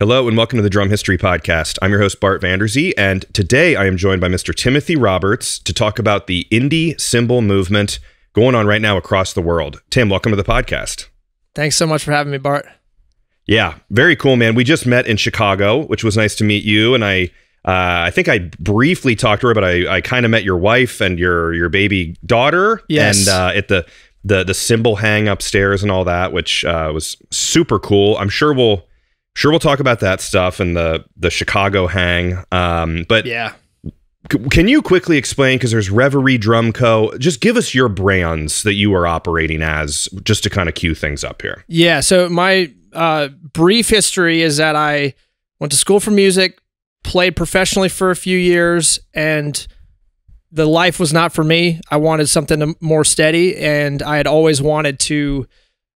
Hello and welcome to the Drum History Podcast. I'm your host, Bart Vanderzee, and today I am joined by Mr. Timothy Roberts to talk about the indie cymbal movement going on right now across the world. Tim, welcome to the podcast. Thanks so much for having me, Bart. Yeah, very cool, man. We just met in Chicago, which was nice to meet you, and I. Uh, I think I briefly talked to her, but I, I kind of met your wife and your your baby daughter, Yes. and uh, at the the the cymbal hang upstairs and all that, which uh, was super cool. I'm sure we'll sure we'll talk about that stuff and the the Chicago hang. Um, but Yeah. c- can you quickly explain because there's Reverie Drum Co. Just give us your brands that you are operating as, just to kind of cue things up here. Yeah. So my uh, brief history is that I went to school for music, played professionally for a few years, and the life was not for me. I wanted something more steady, and I had always wanted to.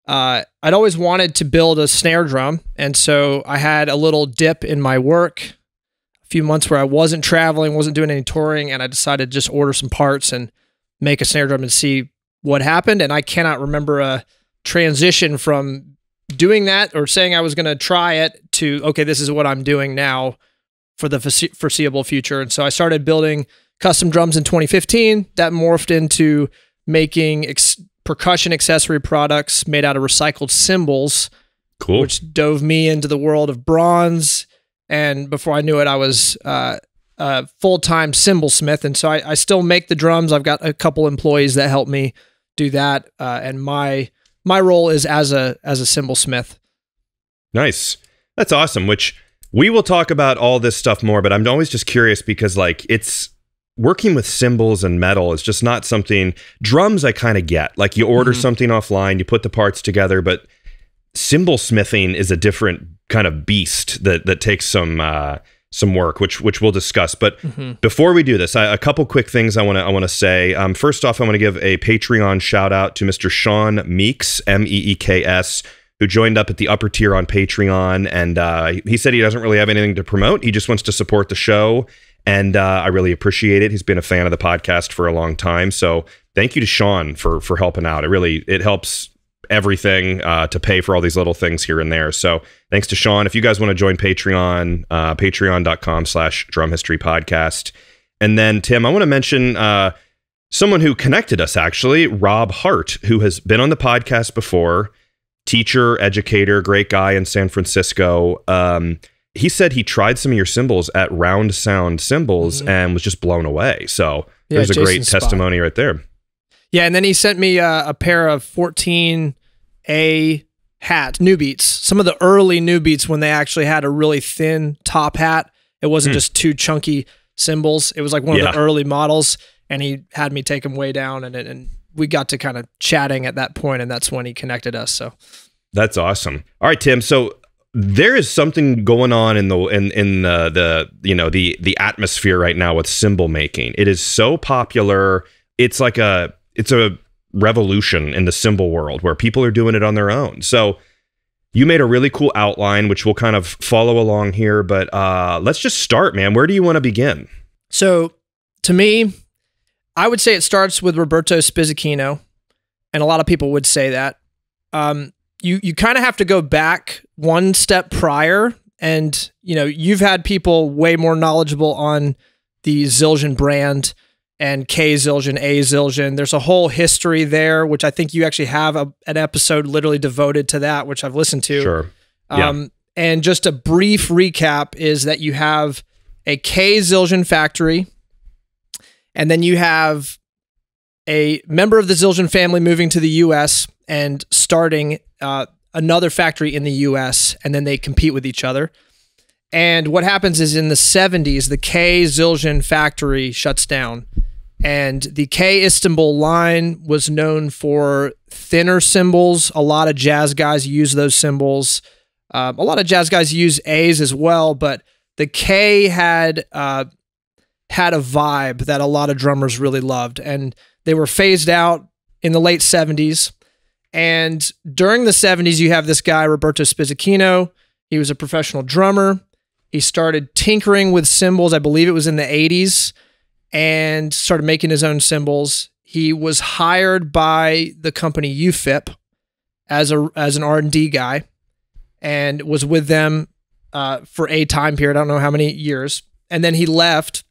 Uh, I'd always wanted to build a snare drum, and so I had a little dip in my work, a few months where I wasn't traveling, wasn't doing any touring, and I decided to just order some parts and make a snare drum and see what happened. And I cannot remember a transition from doing that or saying I was going to try it to okay, this is what I'm doing now for the foreseeable future. And so I started building custom drums in 2015. That morphed into making ex- percussion accessory products made out of recycled cymbals, Cool. which dove me into the world of bronze. And before I knew it, I was uh, a full time cymbal smith. And so I, I still make the drums. I've got a couple employees that help me do that. Uh, and my my role is as a as a cymbal smith. Nice. That's awesome. Which we will talk about all this stuff more, but I'm always just curious because like it's working with cymbals and metal is just not something drums I kind of get. Like you order Mhm. something offline, you put the parts together, but cymbal smithing is a different kind of beast that that takes some uh some work, which which we'll discuss. But before we do this, I, a couple quick things I want to I want to say. Um, first off, I want to give a Patreon shout out to Mr. Sean Meeks, M E E K S, who joined up at the upper tier on Patreon, and uh, he said he doesn't really have anything to promote. He just wants to support the show, and uh, I really appreciate it. He's been a fan of the podcast for a long time, so thank you to Sean for for helping out. It really it helps everything uh, to pay for all these little things here and there. So thanks to Sean. If you guys want to join Patreon, uh, patreon.com slash drum history podcast. And then Tim, I want to mention uh, someone who connected us actually, Rob Hart, who has been on the podcast before, teacher, educator, great guy in San Francisco. Um, he said he tried some of your cymbals at Round Sound Cymbals Mhm. and was just blown away. So Yeah, there's a great spot. testimony right there. Yeah, and then he sent me uh, a pair of 14A hat, new beats. Some of the early new beats when they actually had a really thin top hat. It wasn't Hmm. just two chunky cymbals. It was like one Yeah. of the early models, and he had me take them way down, and and we got to kind of chatting at that point, and that's when he connected us. So That's awesome. All right, Tim. So there is something going on in the in in the the you know the the atmosphere right now with cymbal making. It is so popular. It's like a it's a revolution in the cymbal world where people are doing it on their own. So you made a really cool outline, which we'll kind of follow along here. But uh, let's just start, man. Where do you want to begin? So to me, I would say it starts with Roberto Spizzichino, and a lot of people would say that. Um, you you kind of have to go back one step prior, and you know you've had people way more knowledgeable on the Zildjian brand and K Zildjian, A Zildjian. There's a whole history there, which I think you actually have a, an episode literally devoted to that, which I've listened to. Sure. Yeah. Um, and just a brief recap is that you have a K Zildjian factory, and then you have a member of the Zildjian family moving to the U.S. and starting uh, another factory in the U.S. and then they compete with each other. And what happens is in the 70s, the K Zildjian factory shuts down. And the K Istanbul line was known for thinner cymbals. A lot of jazz guys use those cymbals. Um, a lot of jazz guys use A's as well, but the K had uh, had a vibe that a lot of drummers really loved, and they were phased out in the late '70s. And during the '70s, you have this guy Roberto Spizzichino. He was a professional drummer. He started tinkering with cymbals. I believe it was in the '80s, and started making his own cymbals. He was hired by the company UFIP as a as an R and D guy, and was with them uh, for a time period. I don't know how many years, and then he left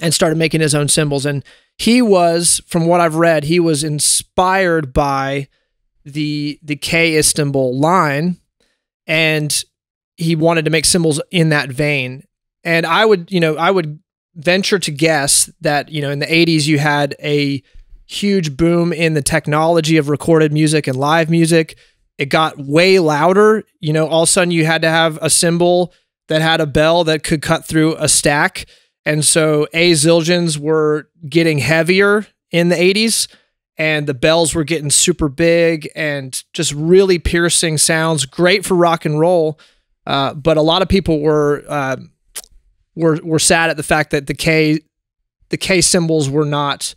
and started making his own cymbals. And he was, from what I've read, he was inspired by the the K Istanbul line, and he wanted to make cymbals in that vein. And I would, you know, I would venture to guess that you know in the 80s you had a huge boom in the technology of recorded music and live music. It got way louder. You know all of a sudden you had to have a cymbal that had a bell that could cut through a stack. And so A Zildjians were getting heavier in the 80s and the bells were getting super big and just really piercing sounds great for rock and roll uh, but a lot of people were uh, were were sad at the fact that the K the K cymbals were not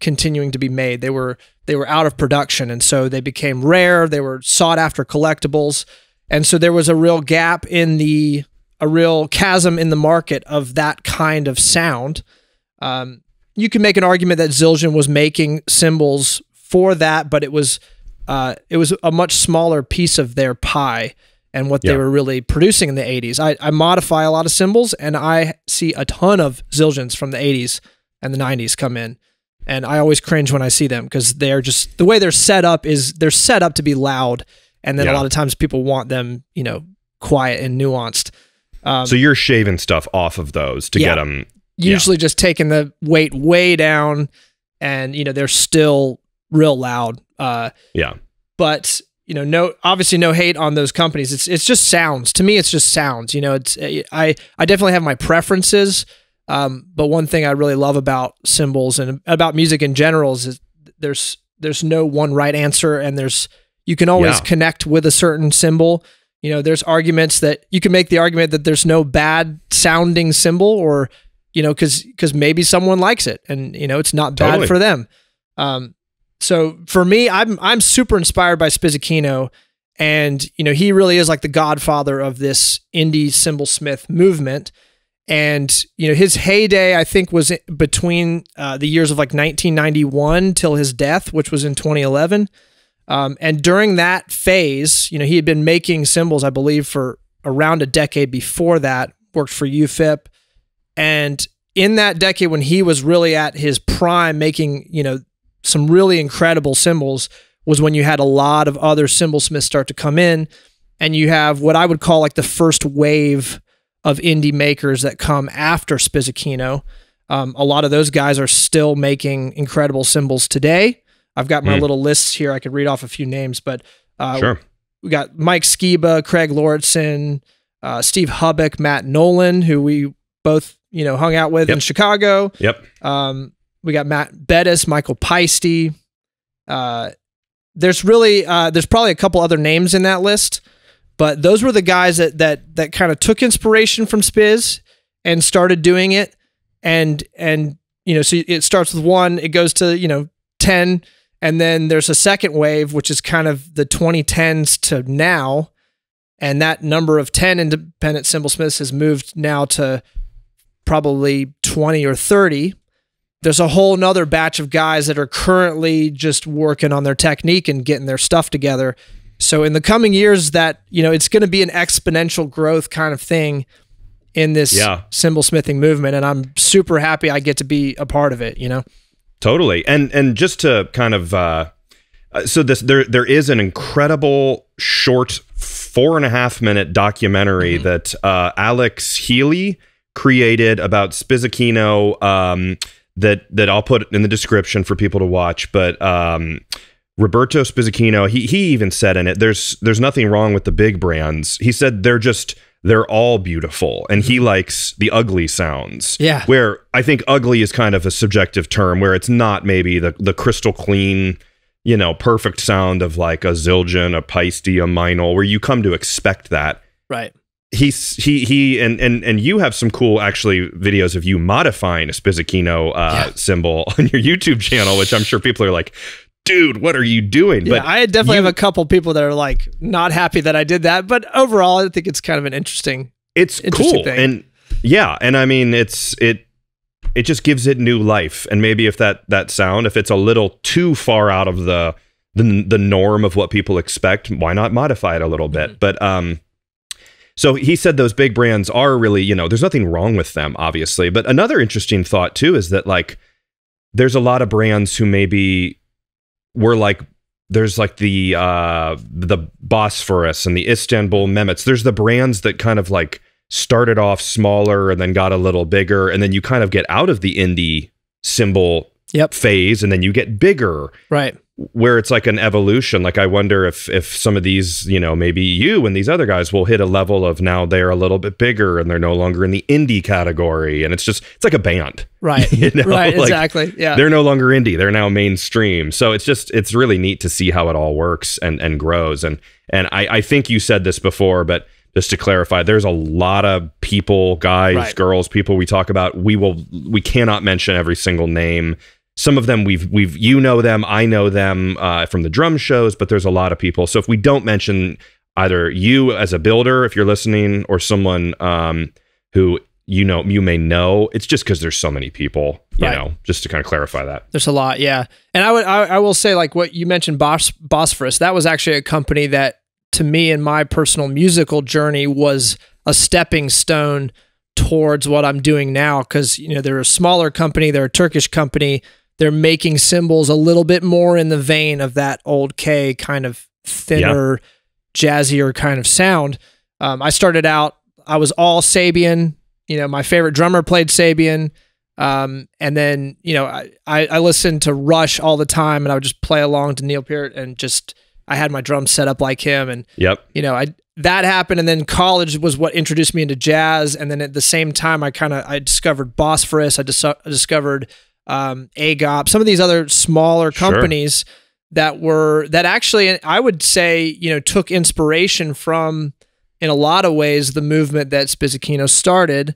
continuing to be made. They were they were out of production, and so they became rare. They were sought after collectibles, and so there was a real gap in the a real chasm in the market of that kind of sound. Um, you can make an argument that Zildjian was making cymbals for that, but it was uh, it was a much smaller piece of their pie and what yeah. they were really producing in the 80s. I, I, modify a lot of cymbals and I see a ton of Zildjians from the 80s and the 90s come in. And I always cringe when I see them because they're just the way they're set up is they're set up to be loud. And then yeah. a lot of times people want them, you know, quiet and nuanced. Um, so you're shaving stuff off of those to yeah, get them. Usually just taking the weight way down and, you know, they're still real loud. Uh, yeah. But you know, no, obviously no hate on those companies. It's it's just sounds. To me, it's just sounds. You know, it's I I definitely have my preferences. Um, but one thing I really love about cymbals and about music in general is there's there's no one right answer, and there's you can always yeah. connect with a certain cymbal You know, there's arguments that you can make the argument that there's no bad sounding cymbal or you know, because because maybe someone likes it, and you know, it's not bad totally. for them. Um, so for me, I'm I'm super inspired by Spizzichino, and you know he really is like the godfather of this indie cymbal smith movement. And you know his heyday, I think, was between uh, the years of like 1991 till his death, which was in 2011. Um, and during that phase, you know, he had been making cymbals, I believe, for around a decade before that. Worked for UFIP, and in that decade when he was really at his prime, making you know some really incredible cymbals was when you had a lot of other cymbal smiths start to come in and you have what I would call like the first wave of indie makers that come after Spizzichino. Um, a lot of those guys are still making incredible cymbals today. I've got my mm. little lists here. I could read off a few names, but uh, sure. we got Mike Skiba, Craig Lauritsen, uh, Steve Hubback, Matt Nolan, who we both you know hung out with yep. in Chicago. Yep. Um, we got Matt Bettis, Michael Paiste. Uh, there's really uh, there's probably a couple other names in that list, but those were the guys that that that kind of took inspiration from Spizz and started doing it. And and you know, so it starts with one, it goes to you know ten, and then there's a second wave, which is kind of the 2010s to now, and that number of 10 independent cymbal smiths has moved now to probably 20 or 30 there's a whole nother batch of guys that are currently just working on their technique and getting their stuff together. So in the coming years that, you know, it's going to be an exponential growth kind of thing in this yeah. cymbal smithing movement and I'm super happy I get to be a part of it, you know. Totally. And and just to kind of uh, uh so this there there is an incredible short four and a half minute documentary mm-hmm. that uh, Alex Healey created about Spizzichino um, that that I'll put in the description for people to watch. But um, Roberto Spizzichino, he he even said in it, there's there's nothing wrong with the big brands. He said they're just they're all beautiful, and he mm-hmm. likes the ugly sounds. Yeah, where I think ugly is kind of a subjective term, where it's not maybe the the crystal clean. You know, perfect sound of like a Zildjian, a Paiste, a Meinl, where you come to expect that. Right he's he he and and and you have some cool actually videos of you modifying a Spizzichino uh, yeah. cymbal on your YouTube channel, which I'm sure people are like, dude, what are you doing? Yeah, but I definitely you, have a couple people that are like not happy that I did that, but overall, I think it's kind of an interesting. It's interesting cool, thing. and yeah, and I mean, it's it it just gives it new life, and maybe if that that sound, if it's a little too far out of the the, the norm of what people expect, why not modify it a little bit? Mm-hmm. But um, so he said those big brands are really, you know, there's nothing wrong with them, obviously. But another interesting thought too is that like there's a lot of brands who maybe were like there's like the uh the Bosphorus and the Istanbul Mehmets. There's the brands that kind of like started off smaller and then got a little bigger, and then you kind of get out of the indie cymbal Yep. phase and then you get bigger Right. Where it's like an evolution like i wonder if if some of these you know maybe you and these other guys will hit a level of now they're a little bit bigger and they're no longer in the indie category and it's just it's like a band Right. You know, right. like, exactly. Yeah. they're no longer indie they're now mainstream so it's just it's really neat to see how it all works and and grows and and i i think you said this before but just to clarify there's a lot of people guys Right. girls people we talk about we will we cannot mention every single name some of them we've we've you know them i know them uh, from the drum shows but there's a lot of people so if we don't mention either you as a builder if you're listening or someone um, who you know you may know it's just because there's so many people you Right. know just to kind of clarify that There's a lot, yeah. And I would, I, I will say, like what you mentioned, Bos- Bosphorus. That was actually a company that, to me, in my personal musical journey, was a stepping stone towards what I'm doing now. Because you know they're a smaller company, they're a Turkish company. They're making cymbals a little bit more in the vein of that old K kind of thinner, jazzier kind of sound. Um, I started out, I was all Sabian. You know, my favorite drummer played Sabian. Um, and then, you know, I, I, I listened to Rush all the time and I would just play along to Neil Peart and just, I had my drums set up like him. And, yep you know, I, that happened. And then college was what introduced me into jazz. And then at the same time, I kind of, I discovered Bosphorus. I, dis- I discovered, um, AGOP, some of these other smaller Sure. companies that were, that actually, I would say, you know, took inspiration from, in a lot of ways, the movement that Spizzichino started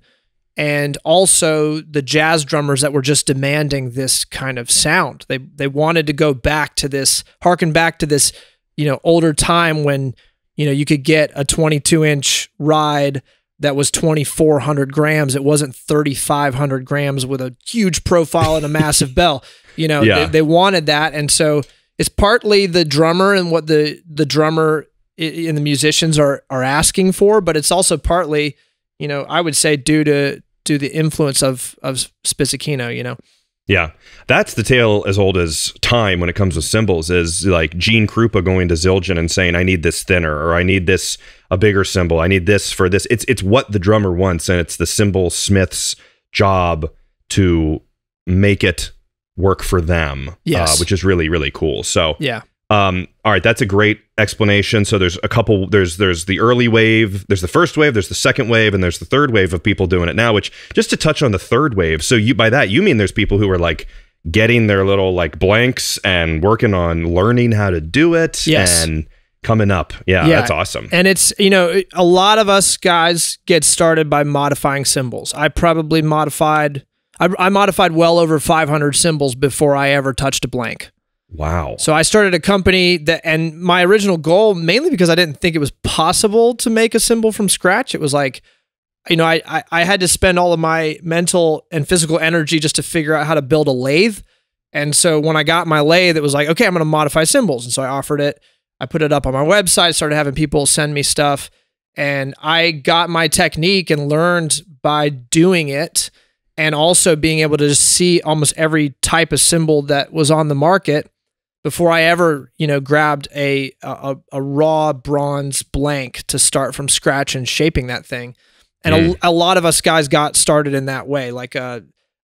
and also the jazz drummers that were just demanding this kind of sound. They they wanted to go back to this, harken back to this, you know, older time when you know you could get a 22 inch ride that was 2400 grams. It wasn't 3500 grams with a huge profile and a massive bell. You know, Yeah. they, they wanted that, and so it's partly the drummer and what the the drummer and the musicians are are asking for, but it's also partly you know, I would say due to to the influence of of Spizzichino, you know. Yeah, that's the tale as old as time when it comes with cymbals. Is like Gene Krupa going to Zildjian and saying, "I need this thinner," or "I need this a bigger cymbal. I need this for this." It's it's what the drummer wants, and it's the cymbal smith's job to make it work for them. Yes. uh, which is really really cool. So Yeah. Um, all right, that's a great explanation. So there's a couple. There's there's the early wave. There's the first wave. There's the second wave, and there's the third wave of people doing it now. Which just to touch on the third wave. So you by that you mean there's people who are like getting their little like blanks and working on learning how to do it Yes. and coming up. Yeah, Yeah. that's awesome. And it's, you know, a lot of us guys get started by modifying cymbals. I probably modified I, I modified well over 500 cymbals before I ever touched a blank. Wow. So I started a company that, and my original goal, mainly because I didn't think it was possible to make a cymbal from scratch. It was like, you know, I, I, I had to spend all of my mental and physical energy just to figure out how to build a lathe. And so when I got my lathe, it was like, okay, I'm going to modify cymbals. And so I offered it. I put it up on my website, started having people send me stuff. And I got my technique and learned by doing it and also being able to just see almost every type of cymbal that was on the market before I ever, you know, grabbed a a, a raw bronze blank to start from scratch and shaping that thing. And Mm. a, a lot of us guys got started in that way. Like, uh,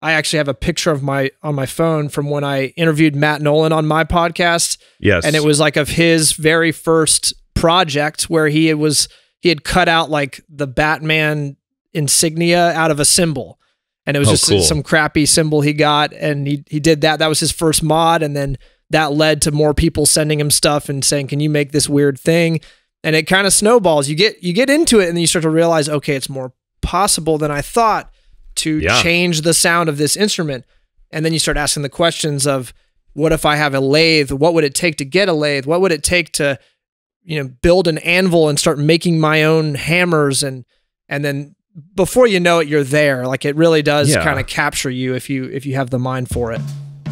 I actually have a picture of my on my phone from when I interviewed Matt Nolan on my podcast, yes. and it was like of his very first project where he was he had cut out like the Batman insignia out of a cymbal. And it was Oh, just cool. some crappy cymbal he got and he he did that. That was his first mod and then that led to more people sending him stuff and saying, "Can you make this weird thing?" And it kind of snowballs. You get you get into it and then you start to realize, okay, it's more possible than I thought to Yeah. change the sound of this instrument. And then you start asking the questions of what if I have a lathe? What would it take to get a lathe? What would it take to, you know, build an anvil and start making my own hammers and and then before you know it, you're there. Like it really does Yeah. kind of capture you if you if you have the mind for it.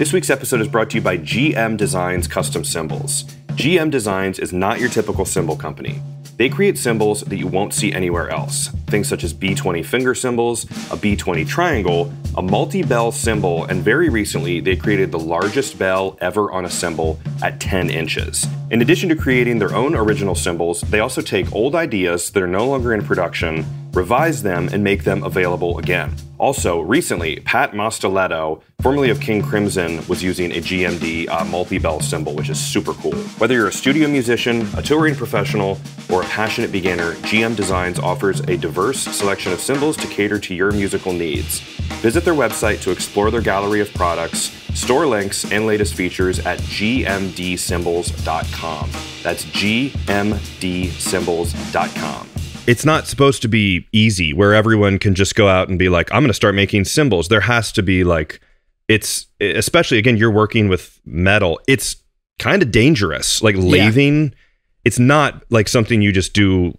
This week's episode is brought to you by GM Designs Custom Cymbals. GM Designs is not your typical cymbal company. They create cymbals that you won't see anywhere else. Things such as B20 finger cymbals, a B20 triangle, a multi bell cymbal, and very recently they created the largest bell ever on a cymbal at 10 inches. In addition to creating their own original cymbals, they also take old ideas that are no longer in production revise them, and make them available again. Also, recently, Pat Mastelotto, formerly of King Crimson, was using a GMD uh, multi-bell cymbal, which is super cool. Whether you're a studio musician, a touring professional, or a passionate beginner, GM Designs offers a diverse selection of cymbals to cater to your musical needs. Visit their website to explore their gallery of products, store links, and latest features at gmdcymbals.com. That's gmdcymbals.com it's not supposed to be easy where everyone can just go out and be like, I'm going to start making cymbals. There has to be like, it's especially again, you're working with metal. It's kind of dangerous. Like lathing, yeah. it's not like something you just do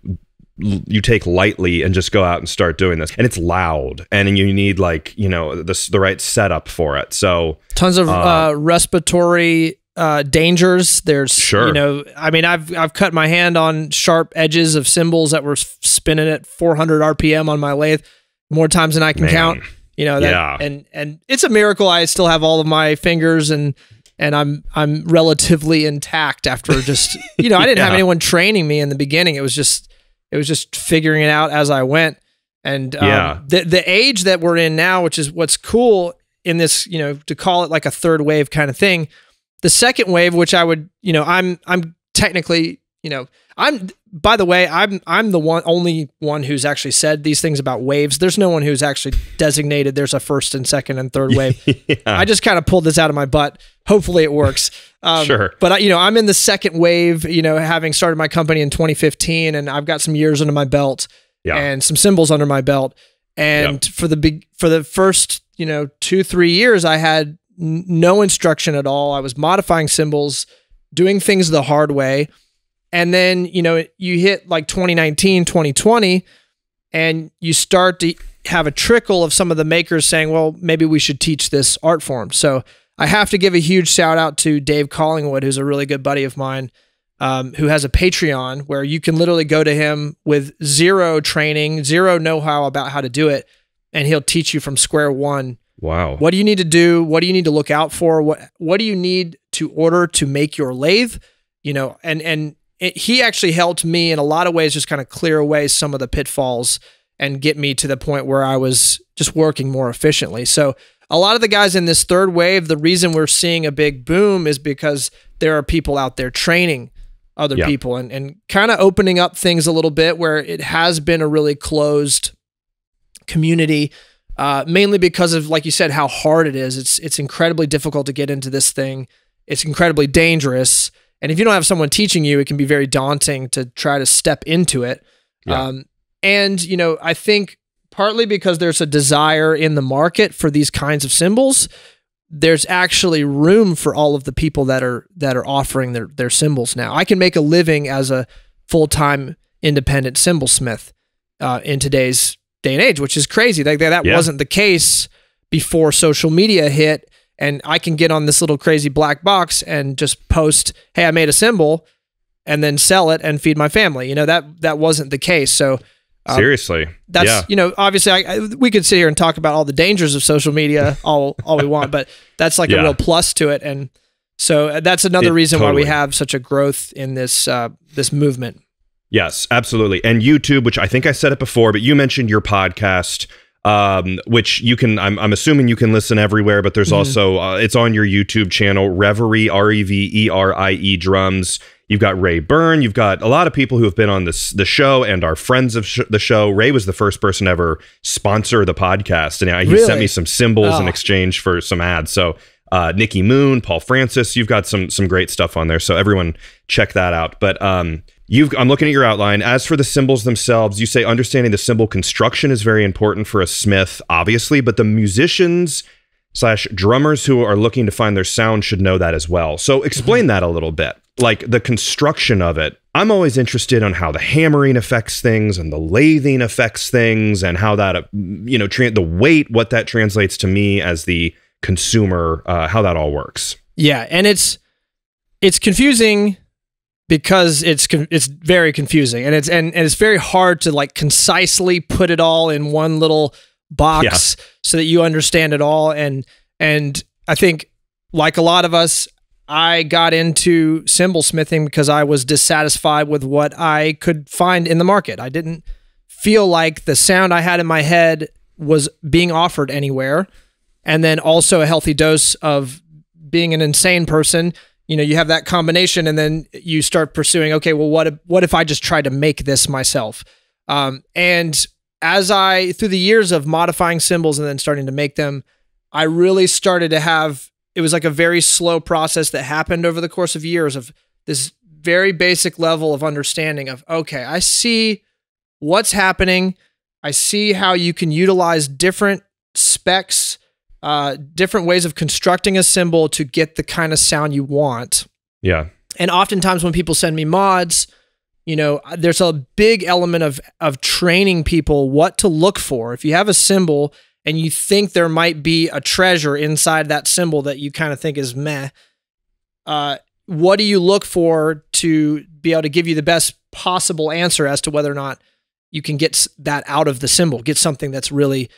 you take lightly and just go out and start doing this and it's loud and you need like you know the, the right setup for it so tons of uh, uh, respiratory uh, dangers. There's, sure. you know, I mean, I've I've cut my hand on sharp edges of cymbals that were spinning at 400 RPM on my lathe more times than I can Man. count. You know, that, yeah. and and it's a miracle I still have all of my fingers and and I'm I'm relatively intact after just you know I didn't yeah. have anyone training me in the beginning. It was just it was just figuring it out as I went. And um, yeah. the the age that we're in now, which is what's cool in this, you know, to call it like a third wave kind of thing the second wave, which I would, you know, I'm I'm technically, you know, I'm by the way, I'm I'm the one only one who's actually said these things about waves. There's no one who's actually designated there's a first and second and third wave. yeah. I just kind of pulled this out of my butt. Hopefully it works. Um, sure. But I, you know, I'm in the second wave. You know, having started my company in 2015, and I've got some years under my belt yeah. and some cymbals under my belt. And yep. for the big for the first you know two three years, I had no instruction at all. I was modifying cymbals, doing things the hard way. And then, you know, you hit like 2019, 2020, and you start to have a trickle of some of the makers saying, well, maybe we should teach this art form. So I have to give a huge shout out to Dave Collingwood, who's a really good buddy of mine, um, who has a Patreon where you can literally go to him with zero training, zero know how about how to do it, and he'll teach you from square one Wow. What do you need to do? What do you need to look out for? What what do you need to order to make your lathe? You know, and and it, he actually helped me in a lot of ways just kind of clear away some of the pitfalls and get me to the point where I was just working more efficiently. So a lot of the guys in this third wave, the reason we're seeing a big boom is because there are people out there training other yeah. people and, and kind of opening up things a little bit where it has been a really closed community uh, mainly because of, like you said, how hard it is. It's it's incredibly difficult to get into this thing. It's incredibly dangerous, and if you don't have someone teaching you, it can be very daunting to try to step into it. Yeah. Um, and you know, I think partly because there's a desire in the market for these kinds of cymbals, there's actually room for all of the people that are that are offering their their cymbals now. I can make a living as a full time independent cymbal smith uh, in today's day and age, which is crazy. Like that yeah. wasn't the case before social media hit. And I can get on this little crazy black box and just post, "Hey, I made a cymbal," and then sell it and feed my family. You know that that wasn't the case. So um, seriously, that's yeah. you know obviously I, I, we could sit here and talk about all the dangers of social media all all we want, but that's like yeah. a real plus to it. And so uh, that's another it, reason totally. why we have such a growth in this uh, this movement. Yes, absolutely. And YouTube, which I think I said it before, but you mentioned your podcast, um, which you can, I'm, I'm assuming you can listen everywhere, but there's mm-hmm. also, uh, it's on your YouTube channel, Reverie, R E V E R I E drums. You've got Ray Byrne. You've got a lot of people who have been on this the show and are friends of sh- the show. Ray was the first person ever sponsor the podcast, and he really? sent me some cymbals oh. in exchange for some ads. So uh, Nicky Moon, Paul Francis, you've got some some great stuff on there. So everyone check that out. But um, You've, I'm looking at your outline. As for the cymbals themselves, you say understanding the cymbal construction is very important for a smith, obviously, but the musicians slash drummers who are looking to find their sound should know that as well. So explain that a little bit. Like the construction of it. I'm always interested on how the hammering affects things and the lathing affects things and how that, you know, the weight, what that translates to me as the consumer, uh, how that all works. Yeah, and it's it's confusing because it's it's very confusing and it's and, and it's very hard to like concisely put it all in one little box yeah. so that you understand it all and and I think like a lot of us I got into cymbal smithing because I was dissatisfied with what I could find in the market. I didn't feel like the sound I had in my head was being offered anywhere. And then also a healthy dose of being an insane person. You know, you have that combination, and then you start pursuing. Okay, well, what if, what if I just try to make this myself? Um, and as I through the years of modifying cymbals and then starting to make them, I really started to have it was like a very slow process that happened over the course of years of this very basic level of understanding of okay, I see what's happening. I see how you can utilize different specs, uh, different ways of constructing a cymbal to get the kind of sound you want. Yeah. And oftentimes when people send me mods, you know, there's a big element of of training people what to look for. If you have a cymbal and you think there might be a treasure inside that cymbal that you kind of think is meh, uh, what do you look for to be able to give you the best possible answer as to whether or not you can get that out of the cymbal, get something that's really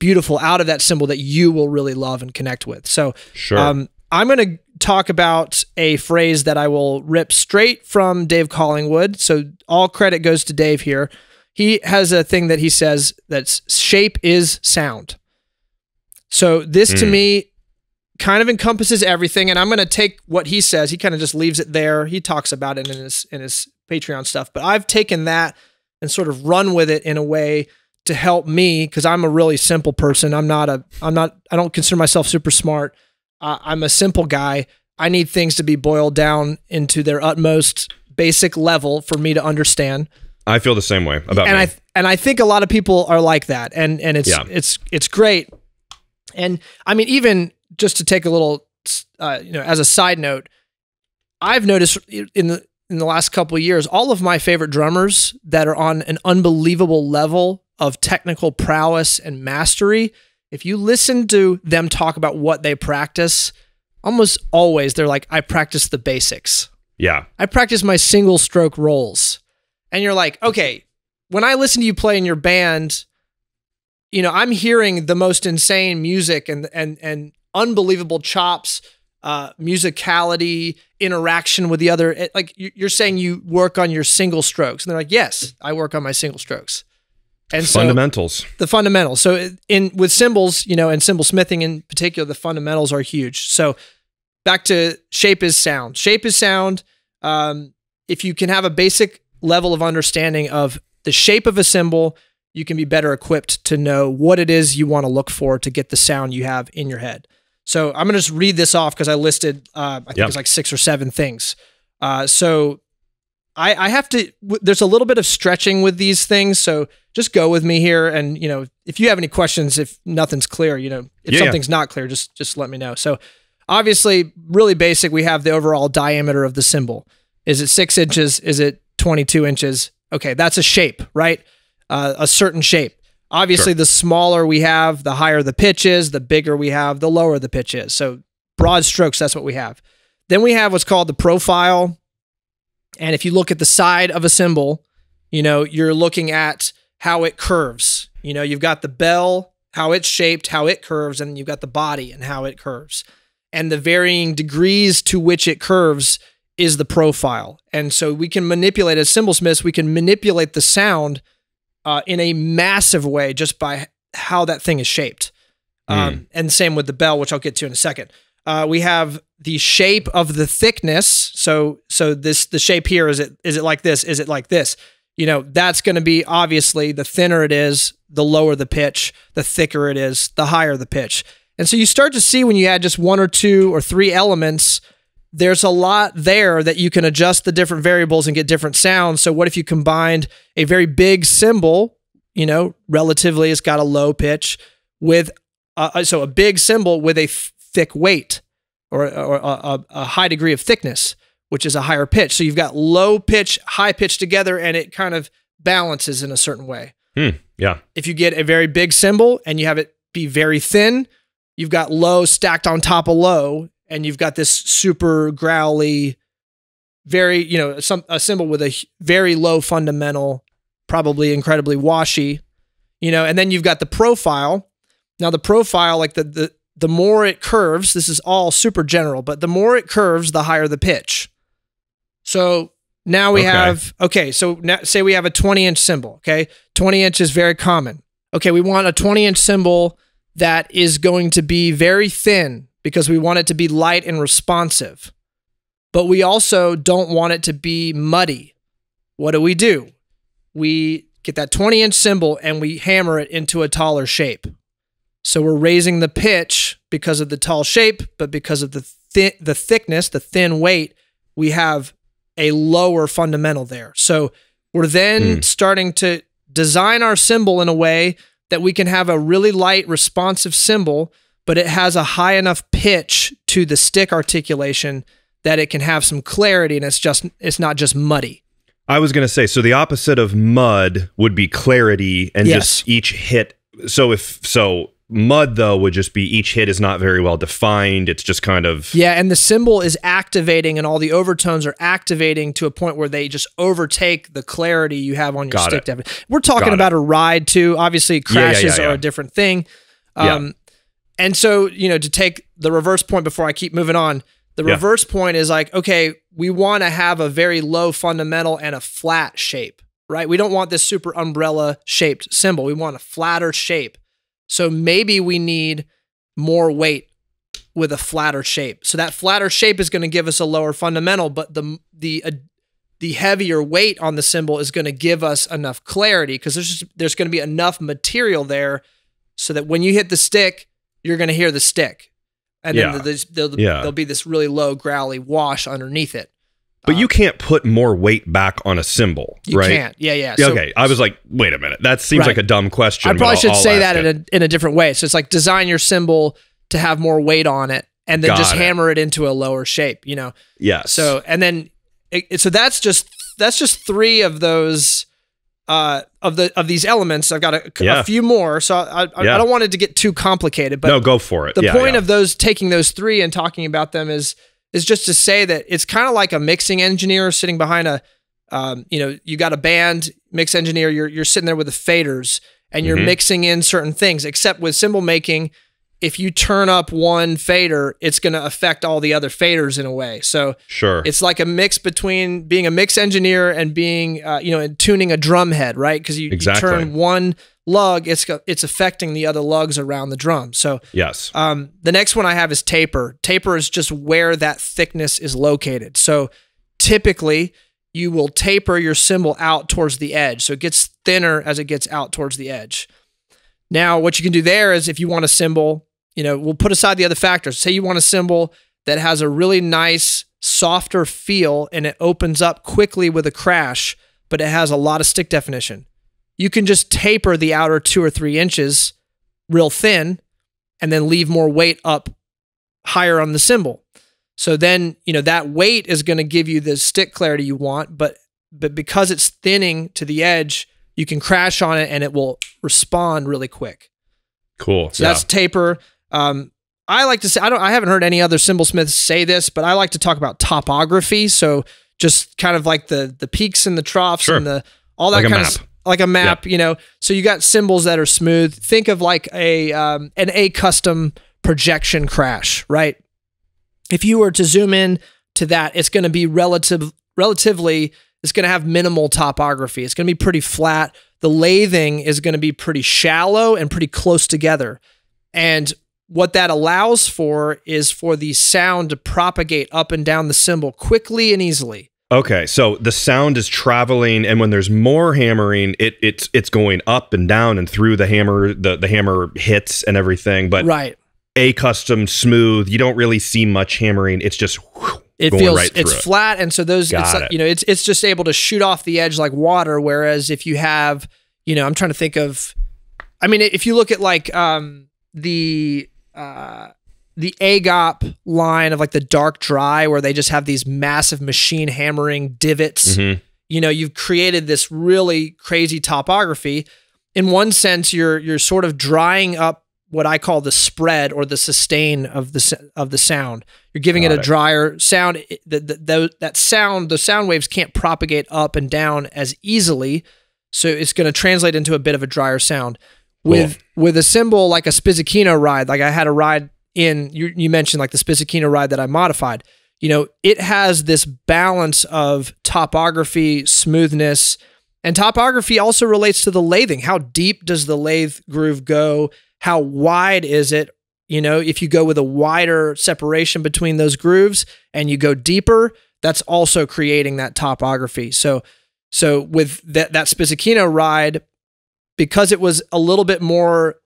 beautiful out of that cymbal that you will really love and connect with. So, sure. Um, I'm going to talk about a phrase that I will rip straight from Dave Collingwood. So, all credit goes to Dave here he has a thing that he says that shape is sound. So this mm. to hmm. me kind of encompasses everything and I'm going to take what he says. He kind of just leaves it there. He talks about it in his in his Patreon stuff, but I've taken that and sort of run with it in a way to help me cuz I'm a really simple person. I'm not a I'm not I don't consider myself super smart. Uh, I'm a simple guy. I need things to be boiled down into their utmost basic level for me to understand. I feel the same way about and me. I and I think a lot of people are like that, and and it's yeah. it's it's great. And I mean, even just to take a little, uh, you know, as a side note, I've noticed in the in the last couple of years, all of my favorite drummers that are on an unbelievable level of technical prowess and mastery. If you listen to them talk about what they practice, almost always they're like, I practice the basics. Yeah. I practice my single stroke rolls and you're like, okay, when I listen to you play in your band, you know, I'm hearing the most insane music and and and unbelievable chops, uh, musicality, interaction with the other. Like you're saying, you work on your single strokes, and they're like, yes, I work on my single strokes. And so fundamentals, the fundamentals. So in with cymbals you know, and cymbal smithing in particular, the fundamentals are huge. So back to shape is sound. Shape is sound. Um, if you can have a basic level of understanding of the shape of a cymbal you can be better equipped to know what it is you want to look for to get the sound you have in your head. So I'm going to just read this off because I listed, uh, I think yep. it's like six or seven things. Uh, so I, I have to, there's a little bit of stretching with these things. So just go with me here. And, you know, if you have any questions, if nothing's clear, you know, if yeah. something's not clear, just, just let me know. So obviously, really basic, we have the overall diameter of the cymbal. Is it six inches? Is it 22 inches. Okay, that's a shape, right? Uh, a certain shape. Obviously, sure. the smaller we have, the higher the pitch is, the bigger we have, the lower the pitch is. So, broad strokes, that's what we have. Then we have what's called the profile. And if you look at the side of a cymbal, you know, you're looking at how it curves. You know, you've got the bell, how it's shaped, how it curves, and you've got the body and how it curves. And the varying degrees to which it curves is the profile. And so we can manipulate, as cymbal smiths, we can manipulate the sound uh, in a massive way just by how that thing is shaped. Mm. Um, and same with the bell, which I'll get to in a second. Uh, we have the shape of the thickness. So, so this the shape here is it is it like this? Is it like this? You know, that's going to be obviously the thinner it is, the lower the pitch, the thicker it is, the higher the pitch. And so you start to see when you add just one or two or three elements there's a lot there that you can adjust the different variables and get different sounds. So what if you combined a very big cymbal, you know, relatively it's got a low pitch with uh, so a big cymbal with a thick weight or, or a, a, high degree of thickness, which is a higher pitch. So you've got low pitch, high pitch together, and it kind of balances in a certain way. Hmm, yeah. If you get a very big cymbal and you have it be very thin, you've got low stacked on top of low, and you've got this super growly very, you know, some a cymbal with a very low fundamental, probably incredibly washy, you know, and then you've got the profile. Now the profile, like the the the more it curves, this is all super general, but the more it curves, the higher the pitch. So now we Okay. have okay. So now, say we have a 20 inch cymbal. Okay, 20 inch is very common. Okay, we want a 20 inch cymbal that is going to be very thin because we want it to be light and responsive. But we also don't want it to be muddy. What do we do? We get that 20 inch cymbal and we hammer it into a taller shape. So we're raising the pitch because of the tall shape, but because of the thi- the thickness, the thin weight, we have a lower fundamental there. So we're then Hmm. starting to design our cymbal in a way that we can have a really light, responsive cymbal, but it has a high enough pitch to the stick articulation that it can have some clarity and it's just it's not just muddy. I was going to say, so the opposite of mud would be clarity and Yes. just each hit. So if, so mud though would just be each hit is not very well defined. It's just kind of, Yeah, and the cymbal is activating and all the overtones are activating to a point where they just overtake the clarity you have on your Got stick it. We're talking Got it. about a ride too. Obviously Yeah, yeah, crashes yeah, are a different thing. Yeah. Um and so, you know, to take the reverse point before I keep moving on, the Yeah. reverse point is like, okay, we want to have a very low fundamental and a flat shape, right? We don't want this super umbrella shaped cymbal. We want a flatter shape. So maybe we need more weight with a flatter shape. So that flatter shape is going to give us a lower fundamental, but the the uh, the heavier weight on the cymbal is going to give us enough clarity because there's just, there's going to be enough material there so that when you hit the stick, you're going to hear the stick, and Yeah. then there's, there'll, Yeah. there'll be this really low growly wash underneath it. But you can't put more weight back on a cymbal, You right? can't. Yeah, yeah. Yeah, So- okay. I was like, wait a minute. That seems Right. like a dumb question. I probably I'll- should I'll say that it. in a in a different way. So it's like design your cymbal to have more weight on it, and then Got just it. hammer it into a lower shape. You know. Yes. So and then it, so that's just that's just three of those uh of the of these elements. I've got a, a few more, so I, I, Yeah. I don't want it to get too complicated. But no, go for it. the Yeah, point yeah. of those taking those three and talking about them is is just to say that it's kind of like a mixing engineer sitting behind a um, you know you got a band mix engineer you're you're sitting there with the faders and you're Mhm. mixing in certain things except with cymbal making if you turn up one fader it's going to affect all the other faders in a way so sure. it's like a mix between being a mix engineer and being, uh, you know, and tuning a drum head, right? Because you, Exactly. you turn one lug, it's it's affecting the other lugs around the drum. So yes. um, the next one I have is taper. Taper is just where that thickness is located. So typically you will taper your cymbal out towards the edge. So it gets thinner as it gets out towards the edge. Now, what you can do there is if you want a cymbal, you know, we'll put aside the other factors. Say you want a cymbal that has a really nice, softer feel and it opens up quickly with a crash, but it has a lot of stick definition. You can just taper the outer two or three inches real thin and then leave more weight up higher on the cymbal. So then, you know, that weight is going to give you the stick clarity you want, but but because it's thinning to the edge, you can crash on it and it will respond really quick. Cool. So yeah. that's taper. Um, I like to say I don't I haven't heard any other cymbal smiths say this, but I like to talk about topography. So just kind of like the the peaks and the troughs Sure. and the all that Like a kind map. of like a map, you know. So you got cymbals that are smooth. Think of like a um, an A custom projection crash, right? If you were to zoom in to that, it's going to be relative relatively it's going to have minimal topography. It's going to be pretty flat. The lathing is going to be pretty shallow and pretty close together. And what that allows for is for the sound to propagate up and down the cymbal quickly and easily. Okay, so the sound is traveling, and when there's more hammering, it it's it's going up and down and through the hammer, the the hammer hits and everything. But right. a custom smooth, you don't really see much hammering. It's just whew, It going feels right it's it. flat, and so those it's like, it. you know it's it's just able to shoot off the edge like water. Whereas if you have you know I'm trying to think of, I mean if you look at like um the uh the AGOP line of like the dark dry where they just have these massive machine hammering divots. Mhm. you know you've created this really crazy topography in one sense you're you're sort of drying up what I call the spread or the sustain of the of the sound. You're giving Got it a drier sound. It- The, the, the, that sound, the sound waves can't propagate up and down as easily, so it's going to translate into a bit of a drier sound. With with a cymbal like a Spizzichino ride, like I had a ride in you, you mentioned like the Spizzichino ride that I modified. You know, it has this balance of topography, smoothness, and topography also relates to the lathing. How deep does the lathe groove go? How wide is it? You know, if you go with a wider separation between those grooves and you go deeper, that's also creating that topography. So, so with that that Spizzichino ride, because it was a little bit more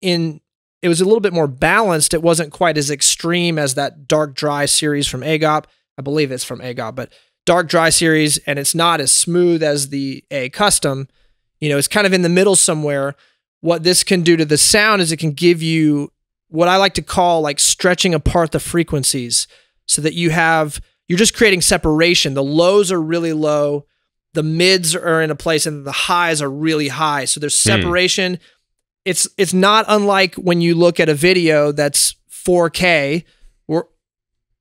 in, it was a little bit more balanced. It wasn't quite as extreme as that dark dry series from Agop. I believe it's from Agop, but dark dry series, and it's not as smooth as the A custom. You know, it's kind of in the middle somewhere. What this can do to the sound is it can give you what I like to call like stretching apart the frequencies so that you have you're just creating separation. The lows are really low, the mids are in a place and the highs are really high. So there's Hmm. separation. It's it's not unlike when you look at a video that's 4K or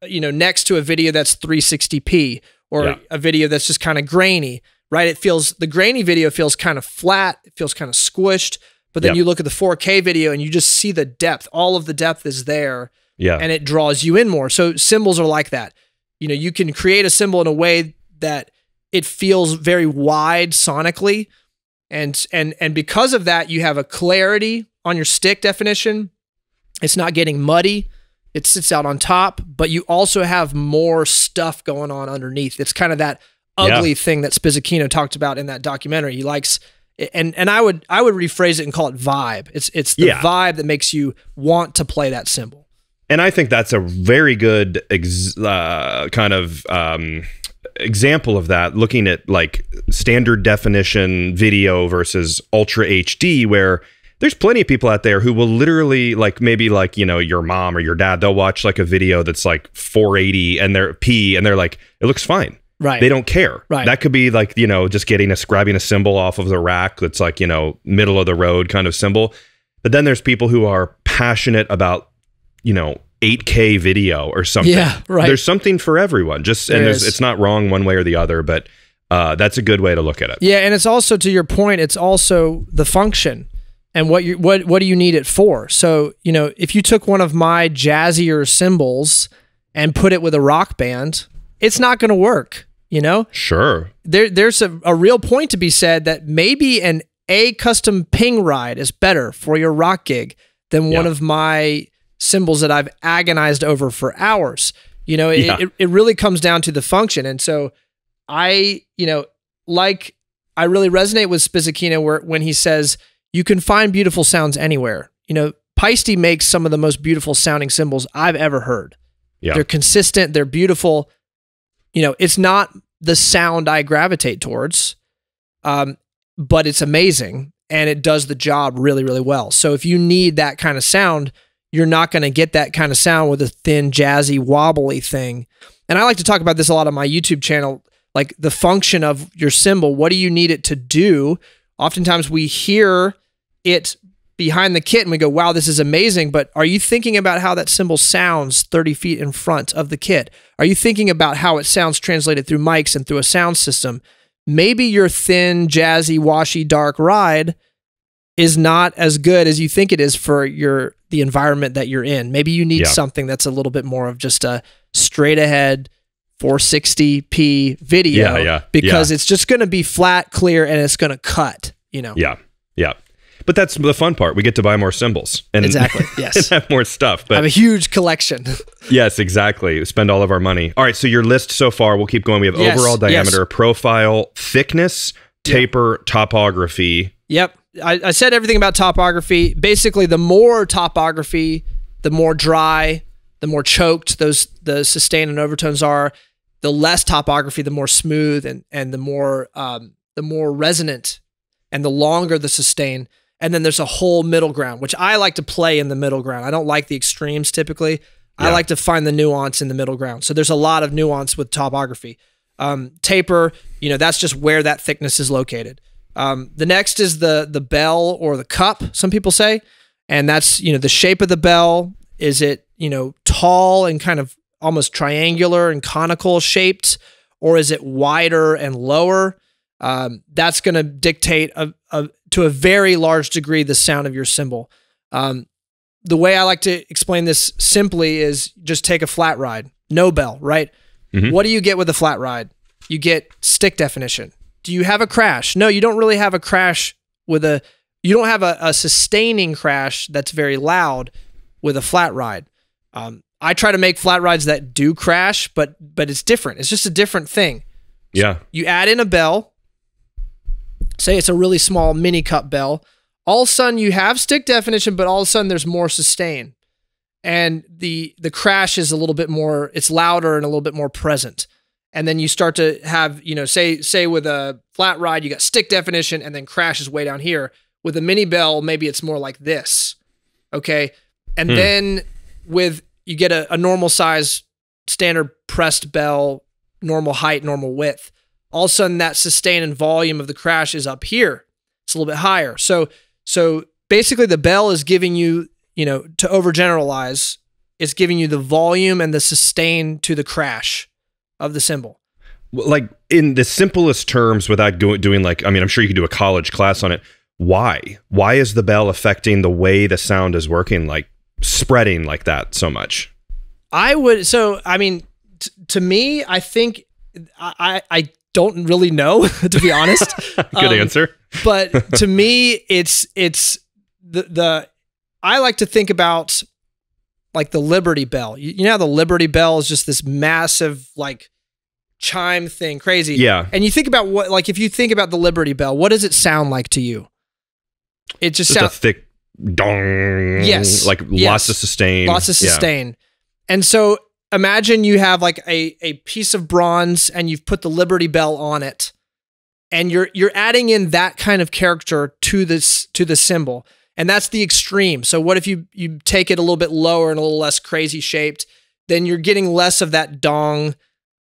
you know next to a video that's 360p or Yeah. a video that's just kind of grainy, right? It feels the grainy video feels kind of flat, it feels kind of squished, but then Yep. you look at the 4K video and you just see the depth. All of the depth is there Yeah. and it draws you in more. So cymbals are like that. You know, you can create a cymbal in a way that it feels very wide sonically and and and because of that you have a clarity on your stick definition. It's not getting muddy. It sits out on top, but you also have more stuff going on underneath. It's kind of that Yeah. ugly thing that Spizzichino talked about in that documentary. He likes and and I would I would rephrase it and call it vibe. It's it's the Yeah. vibe that makes you want to play that cymbal. And I think that's a very good ex- uh, kind of um, example of that. Looking at like standard definition video versus ultra HD, where there's plenty of people out there who will literally like maybe like you know your mom or your dad. They'll watch like a video that's like 480 and they're P and they're like it looks fine. Right. They don't care. Right. That could be like you know just getting a grabbing a cymbal off of the rack that's like you know middle of the road kind of cymbal. But then there's people who are passionate about you know 8K video or something. Yeah, right. There's something for everyone. Just and there's, it's not wrong one way or the other, but uh, that's a good way to look at it. Yeah, and it's also to your point, it's also the function and what you what what do you need it for? So, you know, if you took one of my jazzier cymbals and put it with a rock band, it's not going to work, you know? Sure. There there's a, a real point to be said that maybe an A custom ping ride is better for your rock gig than one of my cymbals that I've agonized over for hours. You know, it, Yeah. it, it really comes down to the function. And so I, you know, like I really resonate with Spizzichino where when he says you can find beautiful sounds anywhere. You know, Paiste makes some of the most beautiful sounding cymbals I've ever heard. Yeah. They're consistent, they're beautiful. You know, it's not the sound I gravitate towards, um, but it's amazing and it does the job really, really well. So if you need that kind of sound, you're not going to get that kind of sound with a thin, jazzy, wobbly thing. And I like to talk about this a lot on my YouTube channel, like the function of your cymbal. What do you need it to do? Oftentimes we hear it behind the kit and we go, wow, this is amazing. But are you thinking about how that cymbal sounds 30 feet in front of the kit? Are you thinking about how it sounds translated through mics and through a sound system? Maybe your thin, jazzy, washy, dark ride is not as good as you think it is for your the environment that you're in. Maybe you need Yeah. something that's a little bit more of just a straight ahead 460p video Yeah, yeah, because it's just going to be flat, clear and it's going to cut, you know. Yeah. Yeah. But that's the fun part. We get to buy more cymbals and Exactly. Yes. and have more stuff. I But have a huge collection. yes, exactly. Spend all of our money. All right. So your list so far, we'll keep going. We have Yes, overall yes. diameter, profile, thickness, taper, topography. Yep. I, I said everything about topography. Basically, the more topography, the more dry, the more choked those the sustain and overtones are. The less topography, the more smooth and and the more um, the more resonant, and the longer the sustain. And then there's a whole middle ground, which I like to play in the middle ground. I don't like the extremes typically. I like to find the nuance in the middle ground. So there's a lot of nuance with topography. Um, taper, you know, that's just where that thickness is located. Um, the next is the the bell or the cup. Some people say, and that's you know the shape of the bell. Is it you know tall and kind of almost triangular and conical shaped, or is it wider and lower? Um, that's going to dictate a, a, to a very large degree the sound of your cymbal. Um, the way I like to explain this simply is just take a flat ride, no bell, right? Mhm. What do you get with a flat ride? You get stick definition. Do you have a crash? No, you don't really have a crash with a, you don't have a, a sustaining crash that's very loud with a flat ride. Um, I try to make flat rides that do crash, but but it's different. It's just a different thing. Yeah. You add in a bell. Say it's a really small mini cup bell. All of a sudden you have stick definition, but all of a sudden there's more sustain, and the the crash is a little bit more. It's louder and a little bit more present. And then you start to have you know say say with a flat ride you got stick definition and then crash is way down here. With a mini bell maybe it's more like this. Okay, and Hmm. then with you get a, a normal size standard pressed bell, normal height, normal width. All of a sudden, that sustain and volume of the crash is up here. It's a little bit higher. So, so basically, the bell is giving you, you know, to overgeneralize, it's giving you the volume and the sustain to the crash of the cymbal like in the simplest terms without go- doing like i mean i'm sure you could do a college class on it why why is the bell affecting the way the sound is working like spreading like that so much I would. So, I mean, t- to me, I think I I I don't really know to be honest. good Um, answer but to me it's it's the the I like to think about like the Liberty Bell. You, you know how the Liberty Bell is just this massive like chime thing, crazy. yeah And you think about what like if you think about the Liberty Bell, what does it sound like to you? It just, just a sounds thick dong Yes, like yes. lots of sustain lots of Yeah. sustain. And so imagine you have like a a piece of bronze and you've put the Liberty Bell on it. And you're you're adding in that kind of character to this to the cymbal. And that's the extreme. So what if you you take it a little bit lower and a little less crazy shaped? Then you're getting less of that dong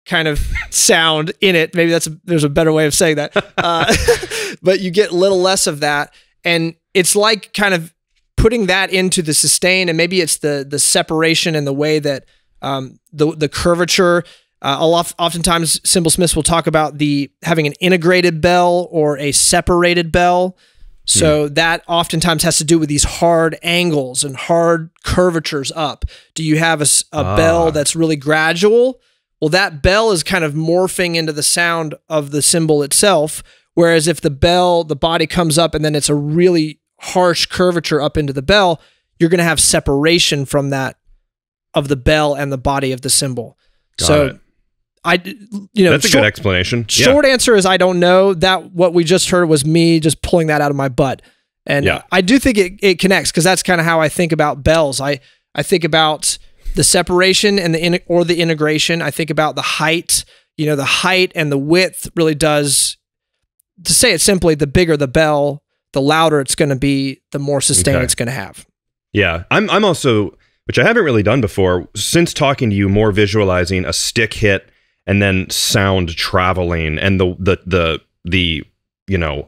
kind of sound in it. Maybe that's a, there's a better way of saying that. Uh, but you get a little less of that, and it's like kind of putting that into the sustain, and maybe it's the the separation and the way that um, the the curvature. Uh, a lot, oftentimes, cymbal smiths will talk about the having an integrated bell or a separated bell. So that oftentimes has to do with these hard angles and hard curvatures up. Do you have a Ah. bell that's really gradual? Well, that bell is kind of morphing into the sound of the cymbal itself. Whereas if the bell, the body comes up and then it's a really harsh curvature up into the bell, you're going to have separation from that of the bell and the body of the cymbal. Got so it. I, you know, that's a short- good explanation yeah. Short answer is I don't know. That what we just heard was me just pulling that out of my butt. And Yeah. I do think it, it connects because that's kind of how I think about bells. I, I think about the separation and the in, or the integration. I think about the height. You know, the height and the width really does. To say it simply, the bigger the bell, the louder it's going to be, the more sustain Okay. it's going to have. Yeah, I'm I'm also which I haven't really done before since talking to you more visualizing a stick hit and then sound traveling and the the the the you know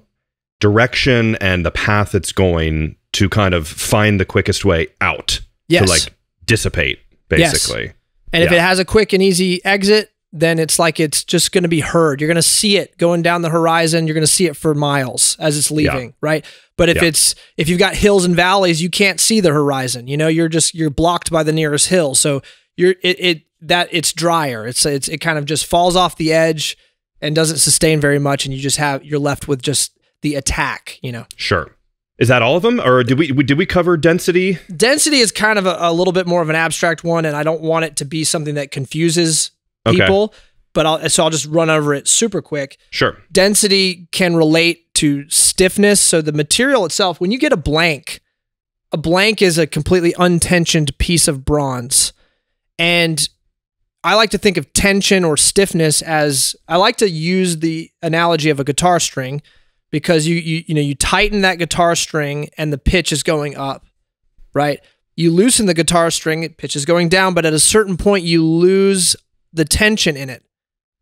direction and the path it's going to kind of find the quickest way out Yes. to like dissipate Yes. basically. And if it has a quick and easy exit, then it's like it's just going to be heard. You're going to see it going down the horizon. You're going to see it for miles as it's leaving, right? But if Yeah. it's if you've got hills and valleys, you can't see the horizon. You know, you're just you're blocked by the nearest hill. So you're it, it that it's drier. It's it's it kind of just falls off the edge and doesn't sustain very much, and you just have you're left with just the attack. You know. Sure. Is that all of them, or did we did we cover density? density is kind of a, a little bit more of an abstract one and i don't want it to be something that confuses Okay. people but I'll, so i'll just run over it super quick Sure. density can relate to stiffness so the material itself when you get a blank a blank is a completely untensioned piece of bronze and i like to think of tension or stiffness as i like to use the analogy of a guitar string because you you you know you tighten that guitar string and the pitch is going up right you loosen the guitar string it pitch is going down but at a certain point you lose the tension in it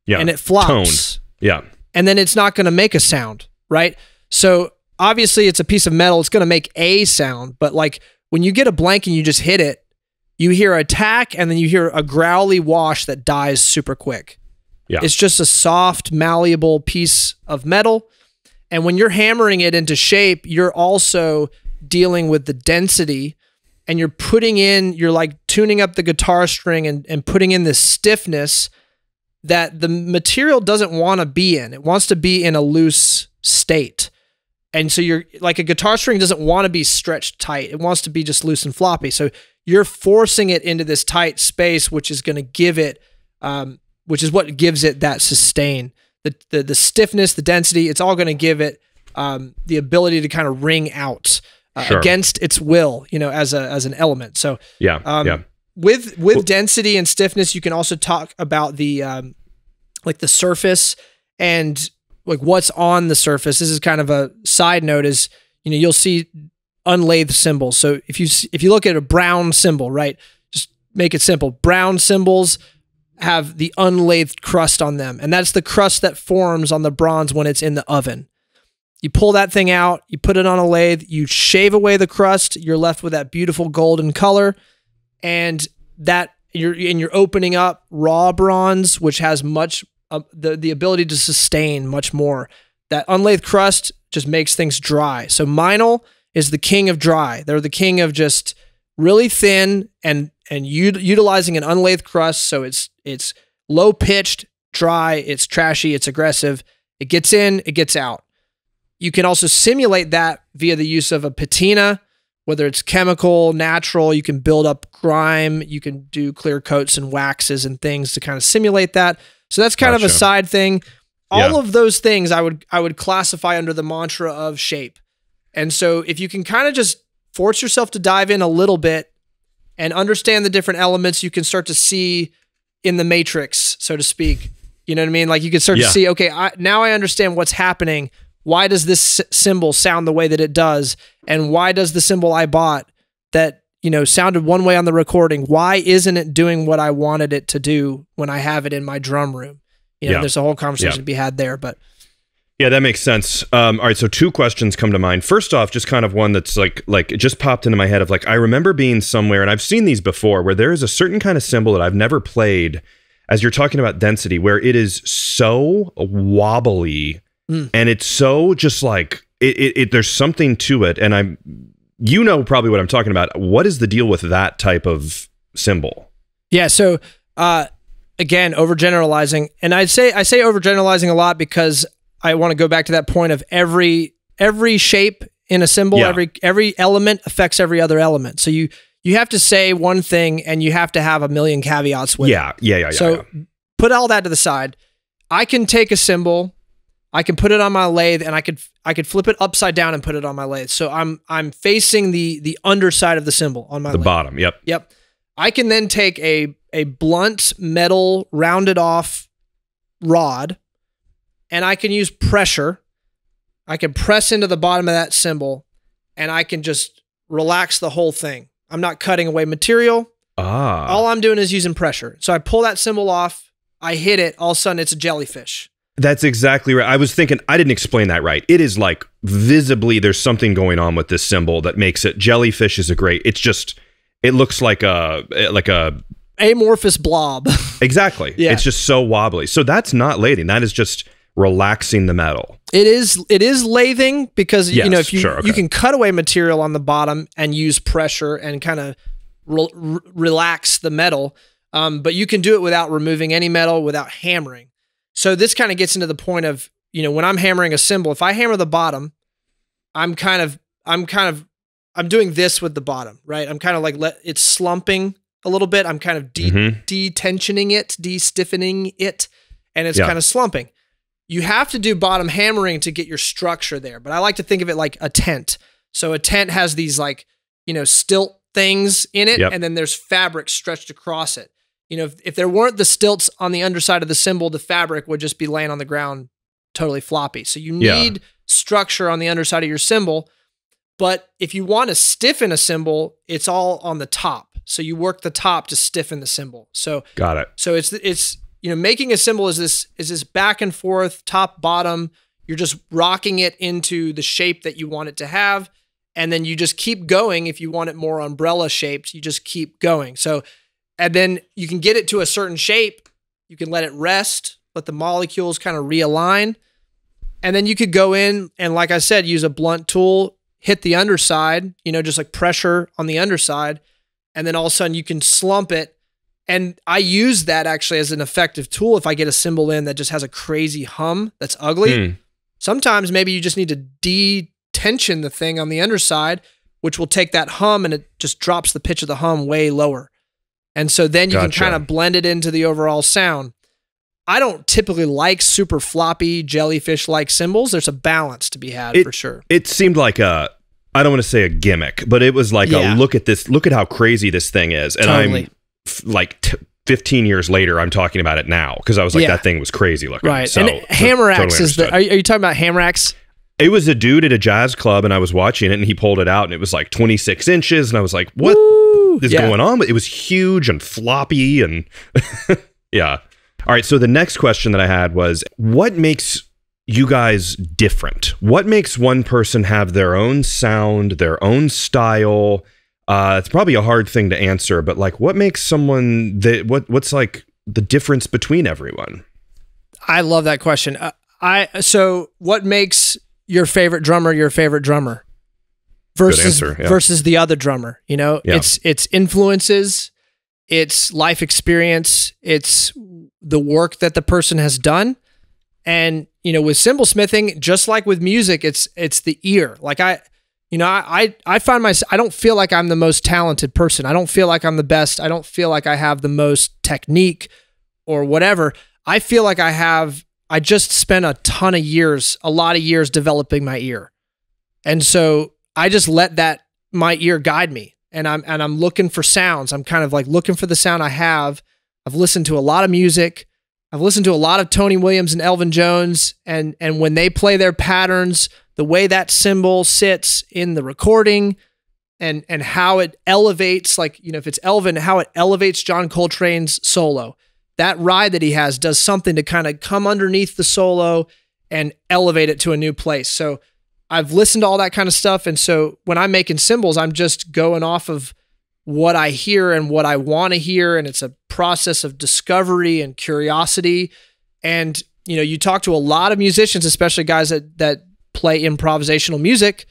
Yeah. and it flops yeah. and then it's not going to make a sound, right? So obviously it's a piece of metal, it's going to make a sound, but like when you get a blank and you just hit it, you hear a attack and then you hear a growly wash that dies super quick. Yeah. It's just a soft, malleable piece of metal. And when you're hammering it into shape, you're also dealing with the density and you're putting in, you're like tuning up the guitar string and, and putting in this stiffness that the material doesn't want to be in. It wants to be in a loose state. And so you're like a guitar string doesn't want to be stretched tight. It wants to be just loose and floppy. So you're forcing it into this tight space, which is going to give it, um, which is what gives it that sustain. The, the, the stiffness, the density, it's all going to give it um, the ability to kind of ring out uh, Sure. against its will, you know, as a as an element. So Yeah. um, yeah. with with Well- density and stiffness, you can also talk about the um, like the surface and like what's on the surface. This is kind of a side note. Is you know you'll see unlathed cymbals. So if you if you look at a brown cymbal, right, just make it simple. Brown cymbals have the unlathed crust on them, and that's the crust that forms on the bronze when it's in the oven. You pull that thing out, you put it on a lathe, you shave away the crust, you're left with that beautiful golden color, and that you're and you're opening up raw bronze, which has much uh, the the ability to sustain much more. That unlathed crust just makes things dry. So Meinl is the king of dry. They're the king of just really thin and and ut- utilizing an unlathed crust. So it's it's low pitched, dry, it's trashy, it's aggressive. It gets in, it gets out. You can also simulate that via the use of a patina, whether it's chemical, natural. You can build up grime. You can do clear coats and waxes and things to kind of simulate that. So that's kind of a side thing. All Yeah. of those things I would I would classify under the mantra of shape. And so if you can kind of just force yourself to dive in a little bit and understand the different elements, you can start to see in the matrix, so to speak. You know what I mean? Like you can start Yeah. to see, okay, I, now I understand what's happening. Why does this cymbal sound the way that it does? And why does the cymbal I bought that, you know, sounded one way on the recording, why isn't it doing what I wanted it to do when I have it in my drum room? You know, Yeah. there's a whole conversation Yeah. to be had there, but Yeah, that makes sense. Um, all right, so two questions come to mind. First off, just kind of one that's like like it just popped into my head of like I remember being somewhere and I've seen these before where there is a certain kind of cymbal that I've never played as you're talking about density where it is so wobbly Mm. and it's so just like it, it, it there's something to it and I'm you know probably what I'm talking about. What is the deal with that type of cymbal? Yeah. So uh, again, overgeneralizing, and I'd say I say overgeneralizing a lot because I want to go back to that point of every every shape in a cymbal, Yeah. every every element affects every other element. So you you have to say one thing, and you have to have a million caveats with it. Yeah, yeah, yeah, yeah. So yeah. put all that to the side. I can take a cymbal, I can put it on my lathe, and I could I could flip it upside down and put it on my lathe. So I'm I'm facing the the underside of the cymbal on my the lathe. bottom. Yep. Yep. I can then take a a blunt metal rounded off rod and I can use pressure. I can press into the bottom of that cymbal and I can just relax the whole thing. I'm not cutting away material. Ah. All I'm doing is using pressure. So I pull that cymbal off, I hit it, all of a sudden it's a jellyfish. That's exactly right. I was thinking I didn't explain that right. It is like visibly there's something going on with this cymbal that makes it jellyfish is a great. It's just it looks like a like a Amorphous blob. exactly. Yeah. It's just so wobbly. So that's not lathing. That is just relaxing the metal. It is it is lathing because you know if you sure, okay. you can cut away material on the bottom and use pressure and kind of re- re- relax the metal, um, but you can do it without removing any metal without hammering. So this kind of gets into the point of you know when I'm hammering a cymbal, if I hammer the bottom, I'm kind of I'm kind of I'm doing this with the bottom, right? I'm kind of like let it's slumping a little bit. I'm kind of de- Mhm. detensioning it, de-stiffening it, and it's Yeah. kind of slumping. You have to do bottom hammering to get your structure there, but I like to think of it like a tent. So a tent has these like, you know, stilt things in it, Yep. and then there's fabric stretched across it. You know, if, if there weren't the stilts on the underside of the cymbal, the fabric would just be laying on the ground totally floppy. So you Yeah. need structure on the underside of your cymbal. But if you want to stiffen a cymbal, it's all on the top. So you work the top to stiffen the cymbal. So Got it. so it's it's you know making a cymbal is this is this back and forth top bottom. You're just rocking it into the shape that you want it to have, and then you just keep going. If you want it more umbrella shaped you just keep going. So and then you can get it to a certain shape. You can let it rest let the molecules kind of realign. And then you could go in and like i said use a blunt tool hit the underside you know just like pressure on the underside. And then all of a sudden you can slump it and i use that actually as an effective tool if i get a cymbal in that just has a crazy hum that's ugly Hmm. sometimes maybe you just need to de-tension the thing on the underside which will take that hum and it just drops the pitch of the hum way lower and so then you Gotcha. can kind of blend it into the overall sound i don't typically like super floppy jellyfish like cymbals. there's a balance to be had It- for sure It seemed like a I don't want to say a gimmick, but it was like Yeah. a look at this, look at how crazy this thing is. And Totally. I'm f- like t- 15 years later, I'm talking about it now because I was like, Yeah. that thing was crazy looking. right So, and Hammerax totally is the are, you- are you talking about Hammerax It was a dude at a jazz club, and I was watching it, and he pulled it out, and it was like 26 inches, and I was like, "What Woo! is Yeah. going on?" But it was huge and floppy, and yeah. All right, so the next question that I had was, what makes you guys different? What makes one person have their own sound, their own style? Uh, it's probably a hard thing to answer, but like, what makes someone that what what's like the difference between everyone? I love that question. Uh, I so what makes your favorite drummer your favorite drummer versus answer, yeah. versus the other drummer? You know, Yeah. it's it's influences, it's life experience, it's the work that the person has done, and you know, with cymbal smithing, just like with music, it's it's the ear. Like I. You know, I, I I find myself I don't feel like I'm the most talented person. I don't feel like I'm the best. I don't feel like I have the most technique or whatever. I feel like I have I just spent a ton of years, a lot of years developing my ear. And so I just let that my ear guide me. And I'm and I'm looking for sounds. I'm kind of like looking for the sound I have. I've listened to a lot of music. I've listened to a lot of Tony Williams and Elvin Jones and and when they play their patterns, the way that cymbal sits in the recording and and how it elevates like, you know, if it's Elvin, how it elevates John Coltrane's solo that ride that he has does something to kind of come underneath the solo and elevate it to a new place. So I've listened to all that kind of stuff. And so when I'm making cymbals I'm just going off of what I hear and what I want to hear. And it's a process of discovery and curiosity. And, you know, you talk to a lot of musicians, especially guys that, that play improvisational music.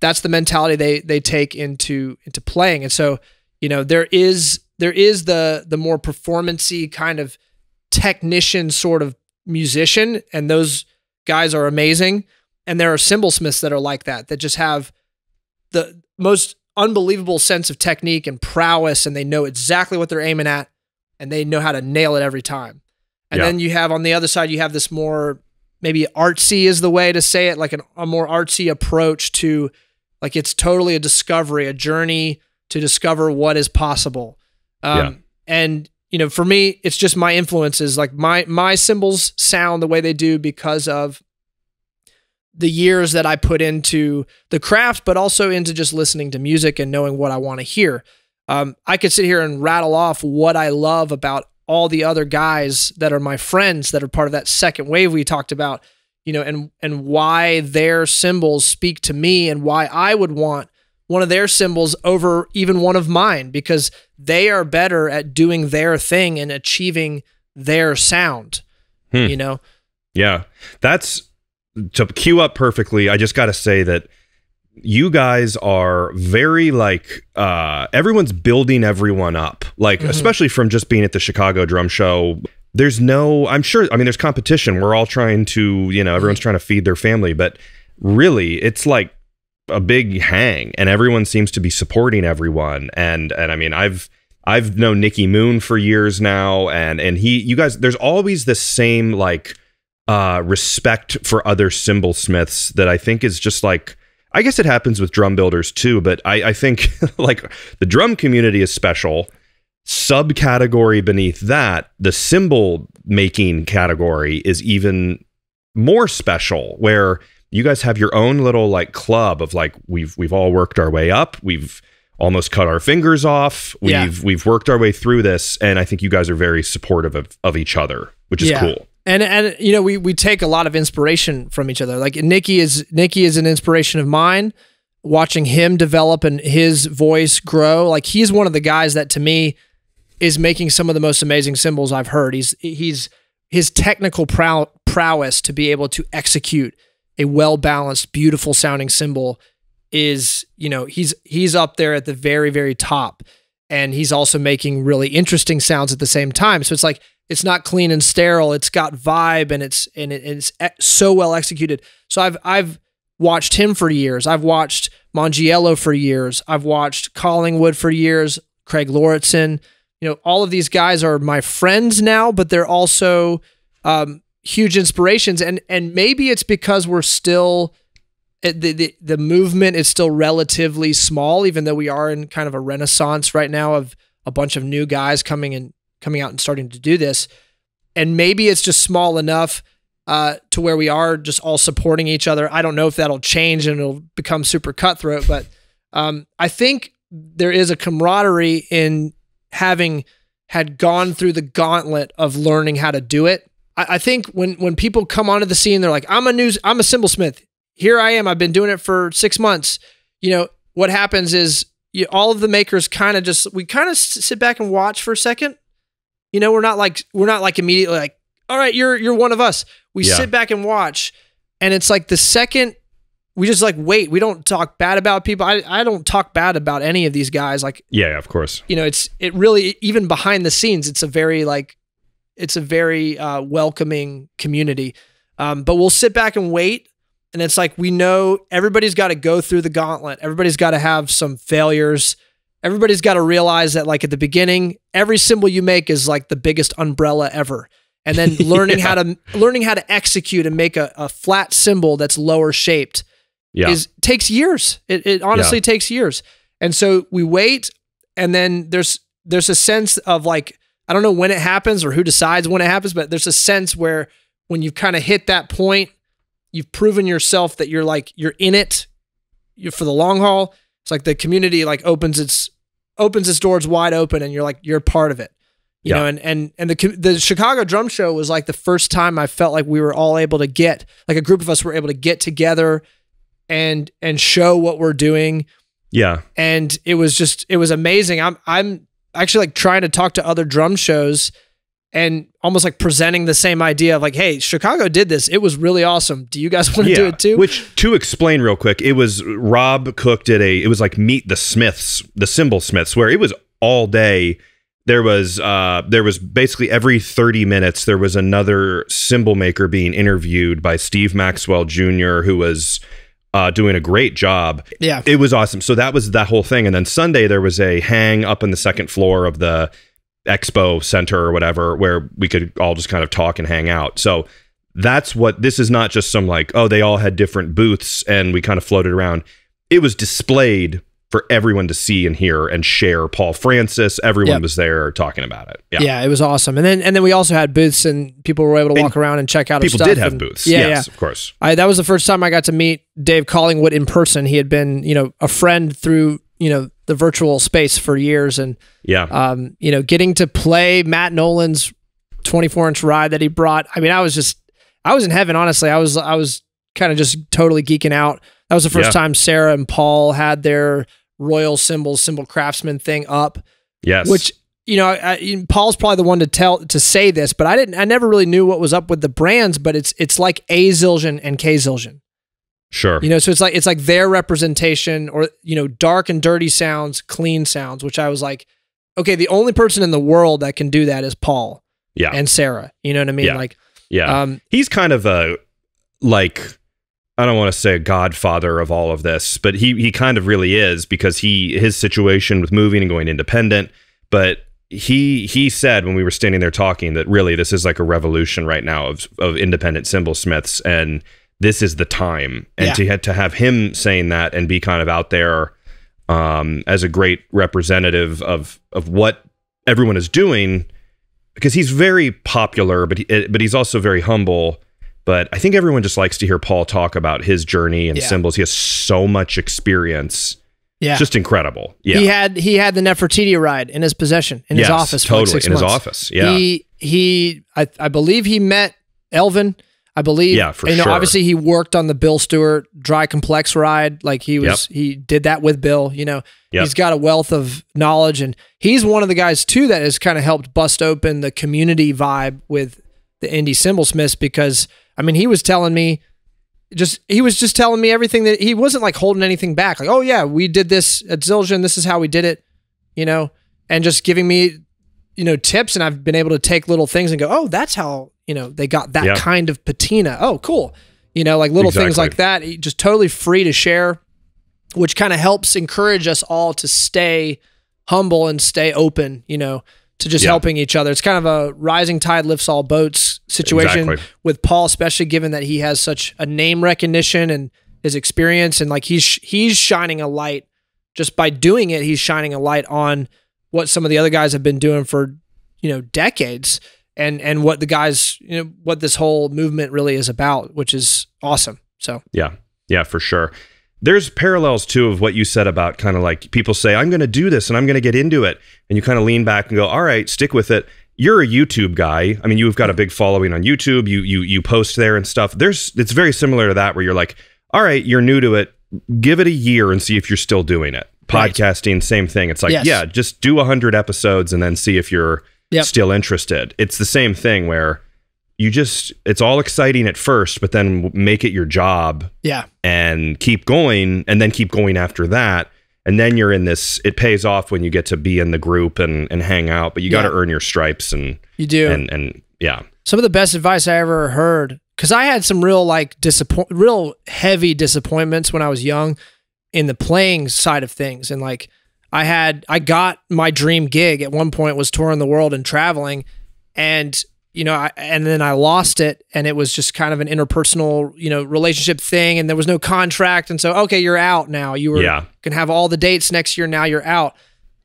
That's the mentality they, they take into, into playing. And so, you know, there is there is the the more performancy kind of technician sort of musician, and those guys are amazing. And there are cymbal smiths that are like that, that just have the most unbelievable sense of technique and prowess, and they know exactly what they're aiming at, and they know how to nail it every time. And Yeah. then you have on the other side, you have this more maybe artsy is the way to say it, like an, a more artsy approach to like it's totally a discovery, a journey to discover what is possible. Um, Yeah. And you know, for me, it's just my influences. Like my my cymbals sound the way they do because of the years that I put into the craft, but also into just listening to music and knowing what I want to hear. Um, I could sit here and rattle off what I love about all the other guys that are my friends that are part of that second wave we talked about, you know, and and why their cymbals speak to me and why I would want one of their cymbals over even one of mine because they are better at doing their thing and achieving their sound. Hmm. You know, Yeah. That's to cue up perfectly. I just got to say that you guys are very like uh everyone's building everyone up. Like Mhm. especially from just being at the Chicago Drum Show. There's no I'm sure I mean there's competition. We're all trying to, you know, everyone's trying to feed their family, but really it's like a big hang and everyone seems to be supporting everyone and and I mean I've I've known Nicky Moon for years now and and he you guys there's always the same like uh respect for other cymbal smiths that I think is just like I guess it happens with drum builders too, but I, I think like the drum community is special. Subcategory beneath that, the cymbal making category is even more special where you guys have your own little like club of like we've we've all worked our way up. We've almost cut our fingers off. We've Yeah. we've worked our way through this and I think you guys are very supportive of, of each other, which is Yeah. cool. And and you know we we take a lot of inspiration from each other. Like Nicky is Nicky is an inspiration of mine. watching him develop and his voice grow. Like he's one of the guys that to me is making some of the most amazing cymbals I've heard. He's he's his technical prow- prowess to be able to execute a well balanced, beautiful sounding cymbal is you know he's he's up there at the very very top, and he's also making really interesting sounds at the same time. So it's like it's not clean and sterile. It's got vibe and it's and it's so well executed. So I've I've watched him for years. I've watched Mongiello for years. I've watched Collingwood for years. Craig Lauritsen. You know, all of these guys are my friends now, but they're also um, huge inspirations. And and maybe it's because we're still the, the the movement is still relatively small, even though we are in kind of a renaissance right now of a bunch of new guys coming and coming out and starting to do this. And maybe it's just small enough uh, to where we are just all supporting each other. I don't know if that'll change and it'll become super cutthroat, but um, I think there is a camaraderie in having had gone through the gauntlet of learning how to do it. I, I think when when people come onto the scene, they're like, "I'm a news, I'm a cymbal smith. Here I am. I've been doing it for six months." You know what happens is you, all of the makers kind of just we kind of sit back and watch for a second. You know, we're not like we're not like immediately like, "All right, you're you're one of us." We yeah. sit back and watch, and it's like the second we just like wait. We don't talk bad about people. I, I don't talk bad about any of these guys. Like yeah, of course. You know, it's it really even behind the scenes. It's a very like it's a very uh, welcoming community. Um, but we'll sit back and wait. And it's like we know everybody's got to go through the gauntlet. Everybody's got to have some failures. Everybody's got to realize that, like at the beginning, every cymbal you make is like the biggest umbrella ever and then learning yeah. how to learning how to execute and make a, a flat cymbal that's lower shaped yeah. is takes years. It, it honestly yeah. takes years. And so we wait, and then there's there's a sense of like I don't know when it happens or who decides when it happens, but there's a sense where when you've kind of hit that point, you've proven yourself that you're like you're in it you're for the long haul. It's like the community like opens its opens its doors wide open, and you're like you're part of it. You yeah. know, and and and the the Chicago Drum Show was like the first time I felt like we were all able to get like a group of us were able to get together and and show what we're doing. Yeah. And it was just it was amazing. I'm I'm actually like trying to talk to other drum shows and almost like presenting the same idea of like, hey, Chicago did this. It was really awesome. Do you guys want to yeah, do it too? Which to explain real quick, it was Rob Cook did a it was like meet the Smiths, the cymbal Smiths, where it was all day there was uh, there was basically every 30 minutes there was another cymbal maker being interviewed by Steve Maxwell Jr. who was uh, doing a great job. Yeah, it was awesome. So that was that whole thing, and then Sunday there was a hang up in the second floor of the expo center or whatever where we could all just kind of talk and hang out. So that's what this is not just some like oh they all had different booths and we kind of floated around. It was displayed for everyone to see and hear and share. Paul Francis, everyone yep. was there talking about it. Yeah. yeah, it was awesome. And then and then we also had booths and people were able to walk around and check out. People did have and, booths. Yeah, yes, yeah, of course. I, that was the first time I got to meet Dave Collingwood in person. He had been you know a friend through you know the virtual space for years, and yeah, um, you know getting to play Matt Nolan's 24 inch ride that he brought. I mean, I was just I was in heaven. Honestly, I was I was kind of just totally geeking out. That was the first yeah. time Sarah and Paul had their royal cymbals, cymbal craftsman thing up. Yes. Which you know, I, Paul's probably the one to tell to say this, but I didn't. I never really knew what was up with the brands, but it's it's like A Zildjian and K Zildjian. Sure. You know, so it's like it's like their representation, or you know, dark and dirty sounds, clean sounds. Which I was like, okay, the only person in the world that can do that is Paul. Yeah. And Sarah. You know what I mean? Yeah. Like, yeah. Um, he's kind of a like I don't want to say a godfather of all of this, but he he kind of really is because he his situation with moving and going independent, but he he said when we were standing there talking that really this is like a revolution right now of of independent cymbal smiths and this is the time and yeah. to have to have him saying that and be kind of out there um, as a great representative of of what everyone is doing because he's very popular but he, but he's also very humble but I think everyone just likes to hear Paul talk about his journey and yeah. cymbals. He has so much experience. Yeah. Just incredible. Yeah. He had he had the Nefertiti ride in his possession in yes, his office totally like in months. his office. Yeah. He he I, I believe he met Elvin. I believe. Yeah, for you know, sure. obviously he worked on the Bill Stewart dry complex ride. Like he was, he did that with Bill. You know, Yep. he's got a wealth of knowledge, and he's one of the guys too that has kind of helped bust open the community vibe with the indie cymbalsmiths because I mean he was telling me just he was just telling me everything that he wasn't like holding anything back. Like, oh yeah, we did this at Zildjian. This is how we did it, you know, and just giving me, you know, tips. And I've been able to take little things and go, oh, that's how you know they got that kind of patina. Oh, cool. You know, like little things like that. Eh, just totally free to share, which kind of helps encourage us all to stay humble and stay open. You know, to just Yeah. helping each other. It's kind of a rising tide lifts all boats situation Exactly. with Paul, especially given that he has such a name recognition and his experience, and like he's he's shining a light just by doing it. He's shining a light on what some of the other guys have been doing for you know decades, and and what the guys you know what this whole movement really is about, which is awesome. So Yeah. Yeah, for sure. There's parallels too of what you said about kind of like people say, I'm going to do this and I'm going to get into it. And you kind of lean back and go, all right, stick with it. You're a YouTube guy. I mean, you've got a big following on YouTube. You you you post there and stuff. There's it's very similar to that where you're like, all right, you're new to it. Give it a year and see if you're still doing it. Right. Podcasting, same thing. It's like, Yes. yeah, just do 100 episodes and then see if you're Yep. still interested. It's the same thing where you just it's all exciting at first, but then make it your job yeah, and keep going and then keep going after that and then you're in this it pays off when you get to be in the group and and hang out but you got to Yeah. earn your stripes and you do. and and yeah some of the best advice I ever heard because I had some real like disappoint, real heavy disappointments when I was young in the playing side of things, and like I had, I got my dream gig at one point was touring the world and traveling, and you know, I, and then I lost it, and it was just kind of an interpersonal, you know, relationship thing, and there was no contract, and so okay, you're out now. You were Yeah. can have all the dates next year. Now you're out,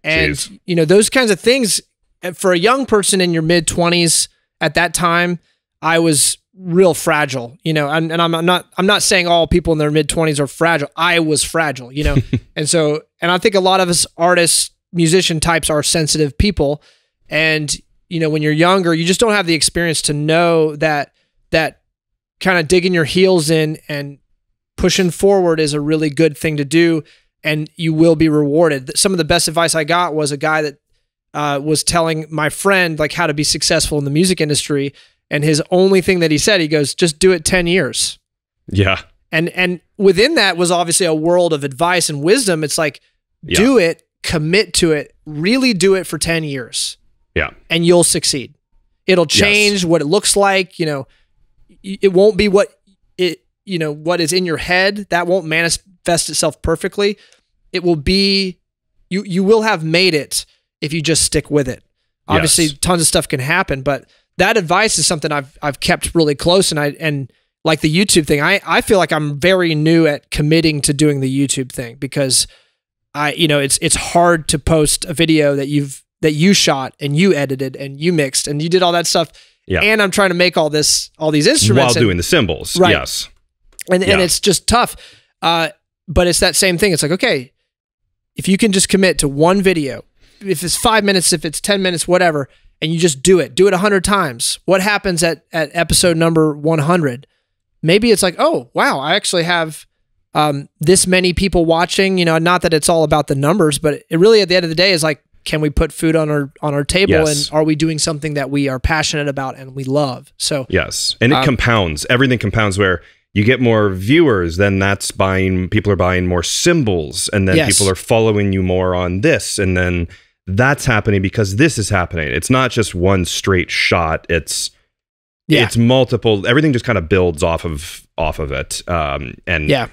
and Jeez. you know those kinds of things uh, for a young person in your mid twenties at that time. I was real fragile, you know, and, and I'm not I'm not saying all people in their mid 20s are fragile. I was fragile, you know. and so and I think a lot of us artists, musician types are sensitive people and you know, when you're younger, you just don't have the experience to know that that kind of digging your heels in and pushing forward is a really good thing to do and you will be rewarded. Some of the best advice I got was a guy that uh, was telling my friend like how to be successful in the music industry and his only thing that he said he goes just do it 10 years. Yeah. And and within that was obviously a world of advice and wisdom. It's like Yeah. do it commit to it really do it for 10 years. Yeah. And you'll succeed. It'll change what it looks like you know. It won't be what it you know what is in your head. That won't manifest itself perfectly. It will be you you will have made it if you just stick with it. Obviously Yes. tons of stuff can happen but that advice is something I've I've kept really close and I and like the YouTube thing I I feel like I'm very new at committing to doing the YouTube thing because I you know it's it's hard to post a video that you've that you shot and you edited and you mixed and you did all that stuff. Yeah. and I'm trying to make all this all these while instruments and, doing the cymbals Right. yes. And, and it's just tough. Uh but it's that same thing. It's like okay if you can just commit to one video if it's 5 minutes if it's 10 minutes whatever and you just do it do it 100 times what happens at at episode number 100 maybe it's like oh wow I actually have um, this many people watching. You know, not that it's all about the numbers, but it really at the end of the day is like, can we put food on our on our table, Yes. and are we doing something that we are passionate about and we love? So yes and it Um, compounds everything compounds where you get more viewers then that's buying people are buying more cymbals and then Yes. people are following you more on this and then that's happening because this is happening. It's not just one straight shot. It's Yeah. it's multiple everything just kind of builds off of off of it. Um and yeah,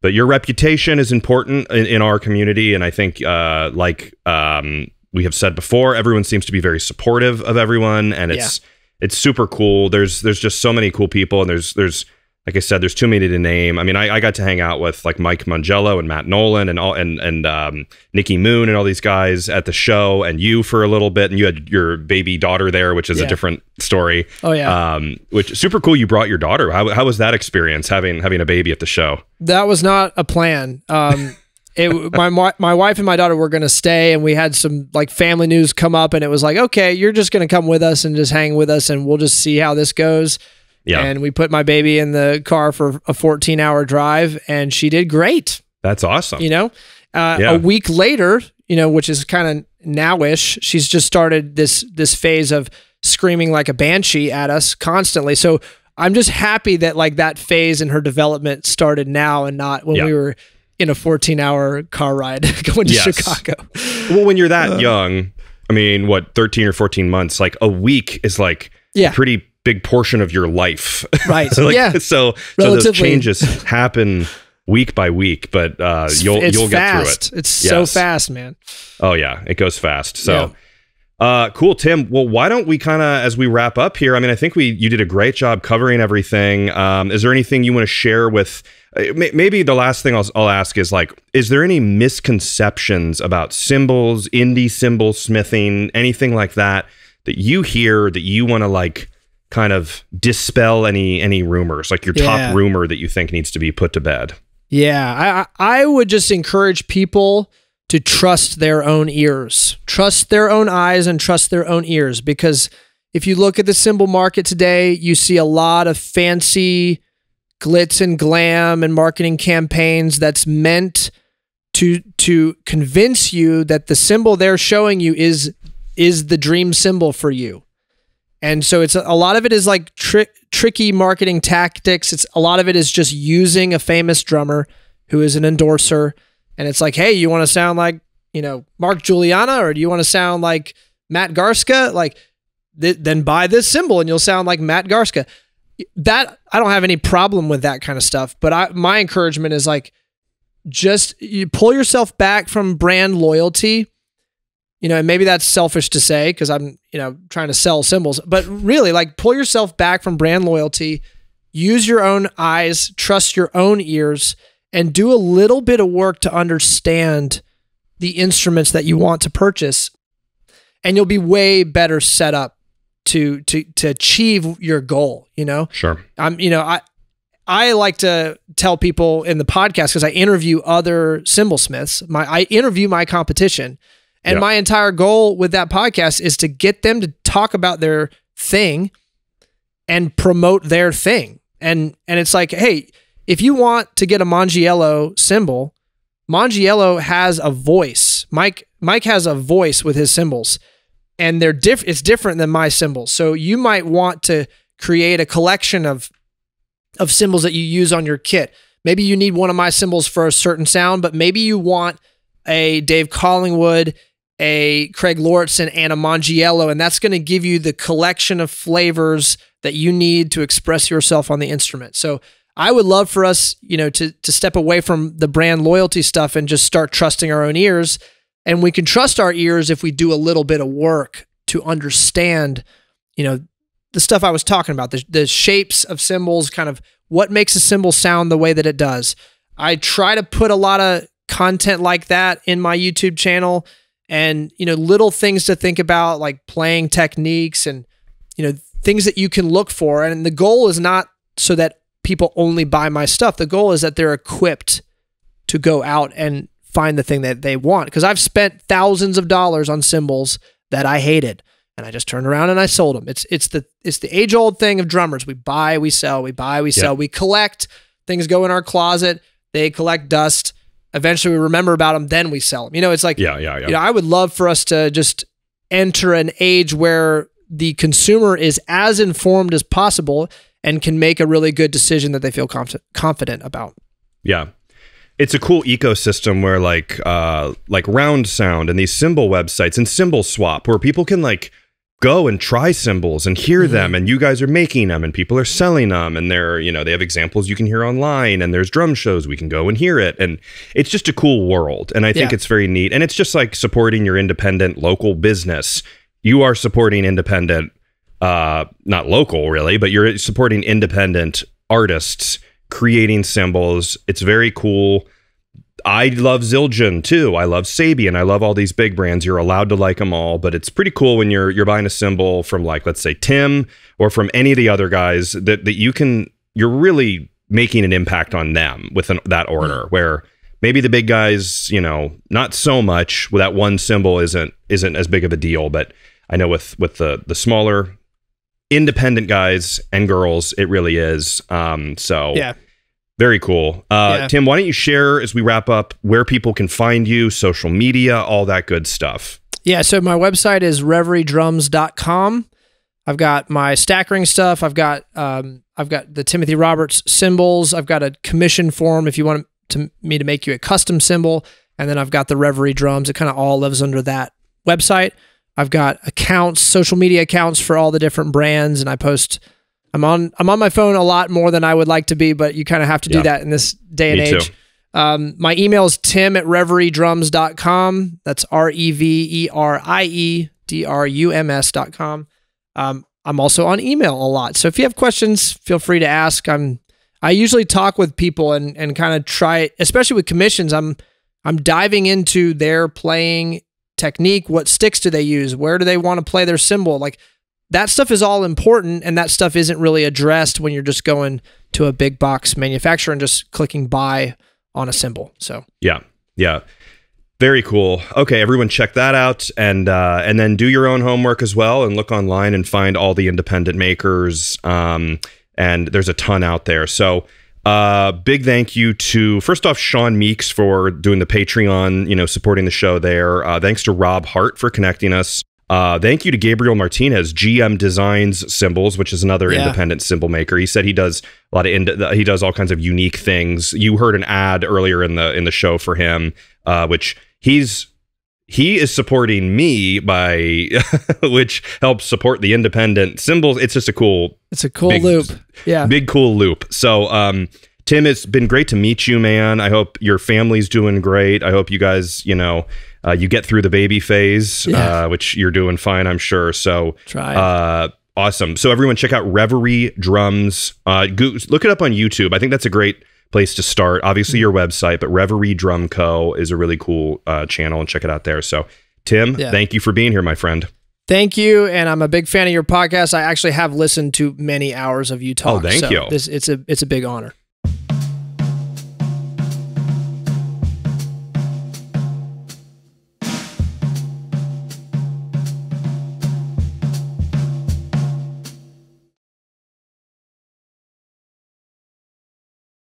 but your reputation is important in, in our community. And i think uh like um we have said before everyone seems to be very supportive of everyone. And it's it's super cool. There's there's just so many cool people. And there's there's like I said, there's too many to name. I mean, I, I got to hang out with like Mike Mongiello and Matt Nolan and all and and um, Nicky Moon and all these guys at the show, and you for a little bit, and you had your baby daughter there, which is Yeah. a different story. Oh, yeah. um, which super cool. You brought your daughter. How, how was that experience having having a baby at the show? that was not a plan. Um, it my my wife and my daughter were gonna stay, and we had some like family news come up, and it was like, okay, you're just gonna come with us and just hang with us, and we'll just see how this goes. Yeah. And we put my baby in the car for a 14 hour drive and she did great. That's awesome. You know, uh, Yeah. a week later, you know, which is kind of nowish, she's just started this this phase of screaming like a banshee at us constantly. So I'm just happy that like that phase in her development started now and not when Yeah. we were in a 14 hour car ride going to Yes. Chicago. well, when you're that Uh. young, I mean, what, 13 or 14 months, like a week is like Yeah. pretty big portion of your life. Right. like, yeah. So, so those changes happen week by week, but uh, It's- you'll it's you'll fast. get through it. It's so fast, man. Oh yeah, it goes fast. So, uh, cool, Tim. Well, why don't we kind of, as we wrap up here? I mean, I think we you did a great job covering everything. Um, is there anything you want to share with? Uh, may- maybe the last thing I'll, I'll ask is like, is there any misconceptions about cymbals, indie cymbal smithing, anything like that that you hear that you want to like kind of dispel any any rumors, like your Yeah. top rumor that you think needs to be put to bed? Yeah, I I I would just encourage people to trust their own ears, trust their own eyes, and trust their own ears. Because if you look at the cymbal market today, you see a lot of fancy glitz and glam and marketing campaigns that's meant to to convince you that the cymbal they're showing you is is the dream cymbal for you. And so it's a, lot of it is like tri- tricky marketing tactics. It's a lot of it is just using a famous drummer who is an endorser, and it's like, hey, you want to sound like you know Mark Guiliana, or do you want to sound like Matt Garstka? Like, th- then buy this cymbal, and you'll sound like Matt Garstka. That I don't have any problem with that kind of stuff, but I my encouragement is like, just you pull yourself back from brand loyalty you know, and maybe that's selfish to say because I'm, you know, trying to sell cymbals, but really like pull yourself back from brand loyalty, use your own eyes, trust your own ears, and do a little bit of work to understand the instruments that you want to purchase. And you'll be way better set up to to to achieve your goal, you know? Sure. I'm, you know, I I like to tell people in the podcast because I interview other cymbal smiths. My I interview my competition, and Yeah. my entire goal with that podcast is to get them to talk about their thing and promote their thing. And and it's like, hey, if you want to get a Mongiello cymbal, Mongiello has a voice. Mike Mike has a voice with his cymbals, and they're diff. It's different than my cymbals. So you might want to create a collection of of cymbals that you use on your kit. Maybe you need one of my cymbals for a certain sound, but maybe you want a Dave Collingwood, a Craig Lauritsen, and a Mongiello, and that's going to give you the collection of flavors that you need to express yourself on the instrument. So I would love for us, you know, to to step away from the brand loyalty stuff and just start trusting our own ears. And we can trust our ears if we do a little bit of work to understand, you know, the stuff I was talking about, the, the shapes of cymbals, kind of what makes a cymbal sound the way that it does. I try to put a lot of content like that in my YouTube channel and, you know, little things to think about like playing techniques and, you know, things that you can look for. And the goal is not so that people only buy my stuff. The goal is that they're equipped to go out and find the thing that they want. Because I've spent thousands of dollars on cymbals that I hated and I just turned around and I sold them. It's it's the it's the age old thing of drummers. We buy, we sell, we buy, we sell, we collect. Things go in our closet. They collect dust. Eventually, we remember about them. Then we sell them. You know, it's like Yeah, yeah, yeah. you know. I would love for us to just enter an age where the consumer is as informed as possible and can make a really good decision that they feel conf- confident about. Yeah. It's a cool ecosystem where like uh like round sound and these cymbal websites and cymbal swap where people can like go and try cymbals and hear Mm-hmm. them and you guys are making them and people are selling them and they're you know they have examples you can hear online and there's drum shows we can go and hear it and it's just a cool world and I think Yeah. it's very neat and it's just like supporting your independent local business you are supporting independent uh not local really but you're supporting independent artists creating cymbals it's very cool I love Zildjian too. I love Sabian. I love all these big brands. You're allowed to like them all, but it's pretty cool when you're you're buying a cymbal from like let's say Tim or from any of the other guys that that you can you're really making an impact on them with an, that order where maybe the big guys, you know, not so much. That one cymbal isn't isn't as big of a deal, but I know with with the the smaller independent guys and girls. It really is. Um, so Yeah. Very cool. Uh, Yeah. Tim, why don't you share as we wrap up where people can find you, social media, all that good stuff. Yeah, so my website is reveriedrums.com. I've got my Stack Ring stuff. I've got um, I've got the Timothy Roberts cymbals. I've got a commission form if you want to, me to make you a custom cymbal, and then I've got the Reverie drums. It kind of all lives under that website. I've got accounts, social media accounts for all the different brands, and I post. I'm on I'm on my phone a lot more than I would like to be, but you kind of have to do Yeah. that in this day and Me too. age. Um, my email is tim at reveriedrums.com. That's R E V E R I E D R U M S.com. Um, I'm also on email a lot. So if you have questions, feel free to ask. I'm I usually talk with people and and kind of try, especially with commissions. I'm I'm diving into their playing technique. What sticks do they use? Where do they want to play their cymbal? Like that stuff is all important, and that stuff isn't really addressed when you're just going to a big box manufacturer and just clicking buy on a cymbal. So Yeah. Yeah. Very cool. Okay, everyone check that out and uh, and then do your own homework as well and look online and find all the independent makers. Um, and there's a ton out there. So uh, big thank you to first off Sean Meeks for doing the Patreon, you know, supporting the show there. Uh, thanks to Rob Hart for connecting us. Uh, thank you to Gabriel Martinez, GM Designs Cymbals, which is another Yeah. independent cymbal maker. He said he does a lot of ind- he does all kinds of unique things. You heard an ad earlier in the in the show for him, uh, which he's he is supporting me by which helps support the independent cymbals. It's just a cool it's a cool Big- loop. Yeah. big cool loop. So, um, Tim, it's been great to meet you, man. I hope your family's doing great. I hope you guys, you know, uh, you get through the baby phase, Yeah. uh, which you're doing fine, I'm sure. So, Try. uh, awesome. So, everyone, check out Reverie Drums. Uh, go, look it up on YouTube. I think that's a great place to start. Obviously, your website, but Reverie Drum Co. is a really cool uh, channel, and check it out there. So, Tim, Yeah. thank you for being here, my friend. Thank you, and I'm a big fan of your podcast. I actually have listened to many hours of you talk. Oh, thank so you. This it's a it's a big honor.